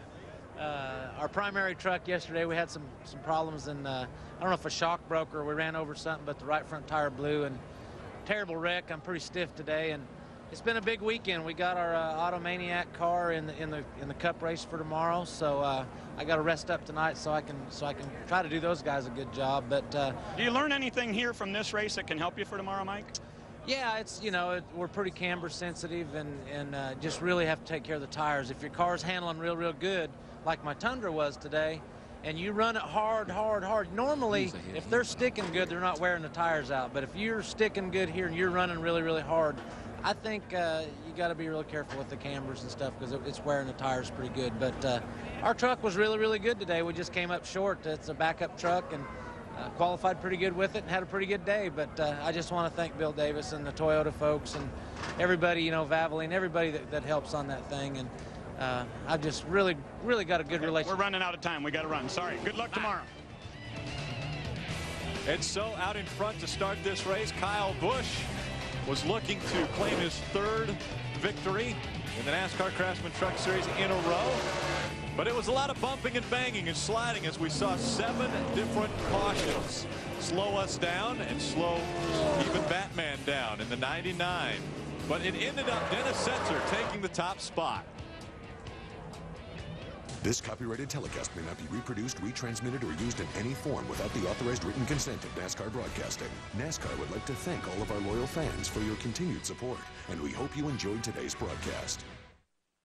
Uh, our primary truck yesterday, we had some some problems, and uh, I don't know if a shock broke or we ran over something, but the right front tire blew, and terrible wreck. I'm pretty stiff today, and it's been a big weekend. We got our uh, Automaniac car in the in the in the Cup race for tomorrow, so uh, I got to rest up tonight so I can so I can try to do those guys a good job. But uh, Do you learn anything here from this race that can help you for tomorrow, Mike? yeah, it's you know it, we're pretty camber sensitive and and uh, just really have to take care of the tires. If your car's handling real real good, like my Tundra was today, and you run it hard hard hard. Normally, if they're sticking good, they're not wearing the tires out. But if you're sticking good here and you're running really really hard, I think uh, you got to be real careful with the cambers and stuff because it, it's wearing the tires pretty good. But uh, our truck was really really good today. We just came up short. It's a backup truck and. Uh, qualified pretty good with it and had a pretty good day. But uh, I just want to thank Bill Davis and the Toyota folks and everybody, you know, Valvoline, everybody that, that helps on that thing. And uh, I've just really, really got a good relationship. We're running out of time. We got to run. Sorry. Good luck tomorrow. And so out in front to start this race, Kyle Busch was looking to claim his third victory in the NASCAR Craftsman Truck Series in a row. But it was a lot of bumping and banging and sliding as we saw seven different cautions slow us down and slow even Batman down in the 99. But it ended up Dennis Setzer taking the top spot. This copyrighted telecast may not be reproduced, retransmitted, or used in any form without the authorized written consent of NASCAR Broadcasting. NASCAR would like to thank all of our loyal fans for your continued support, and we hope you enjoyed today's broadcast.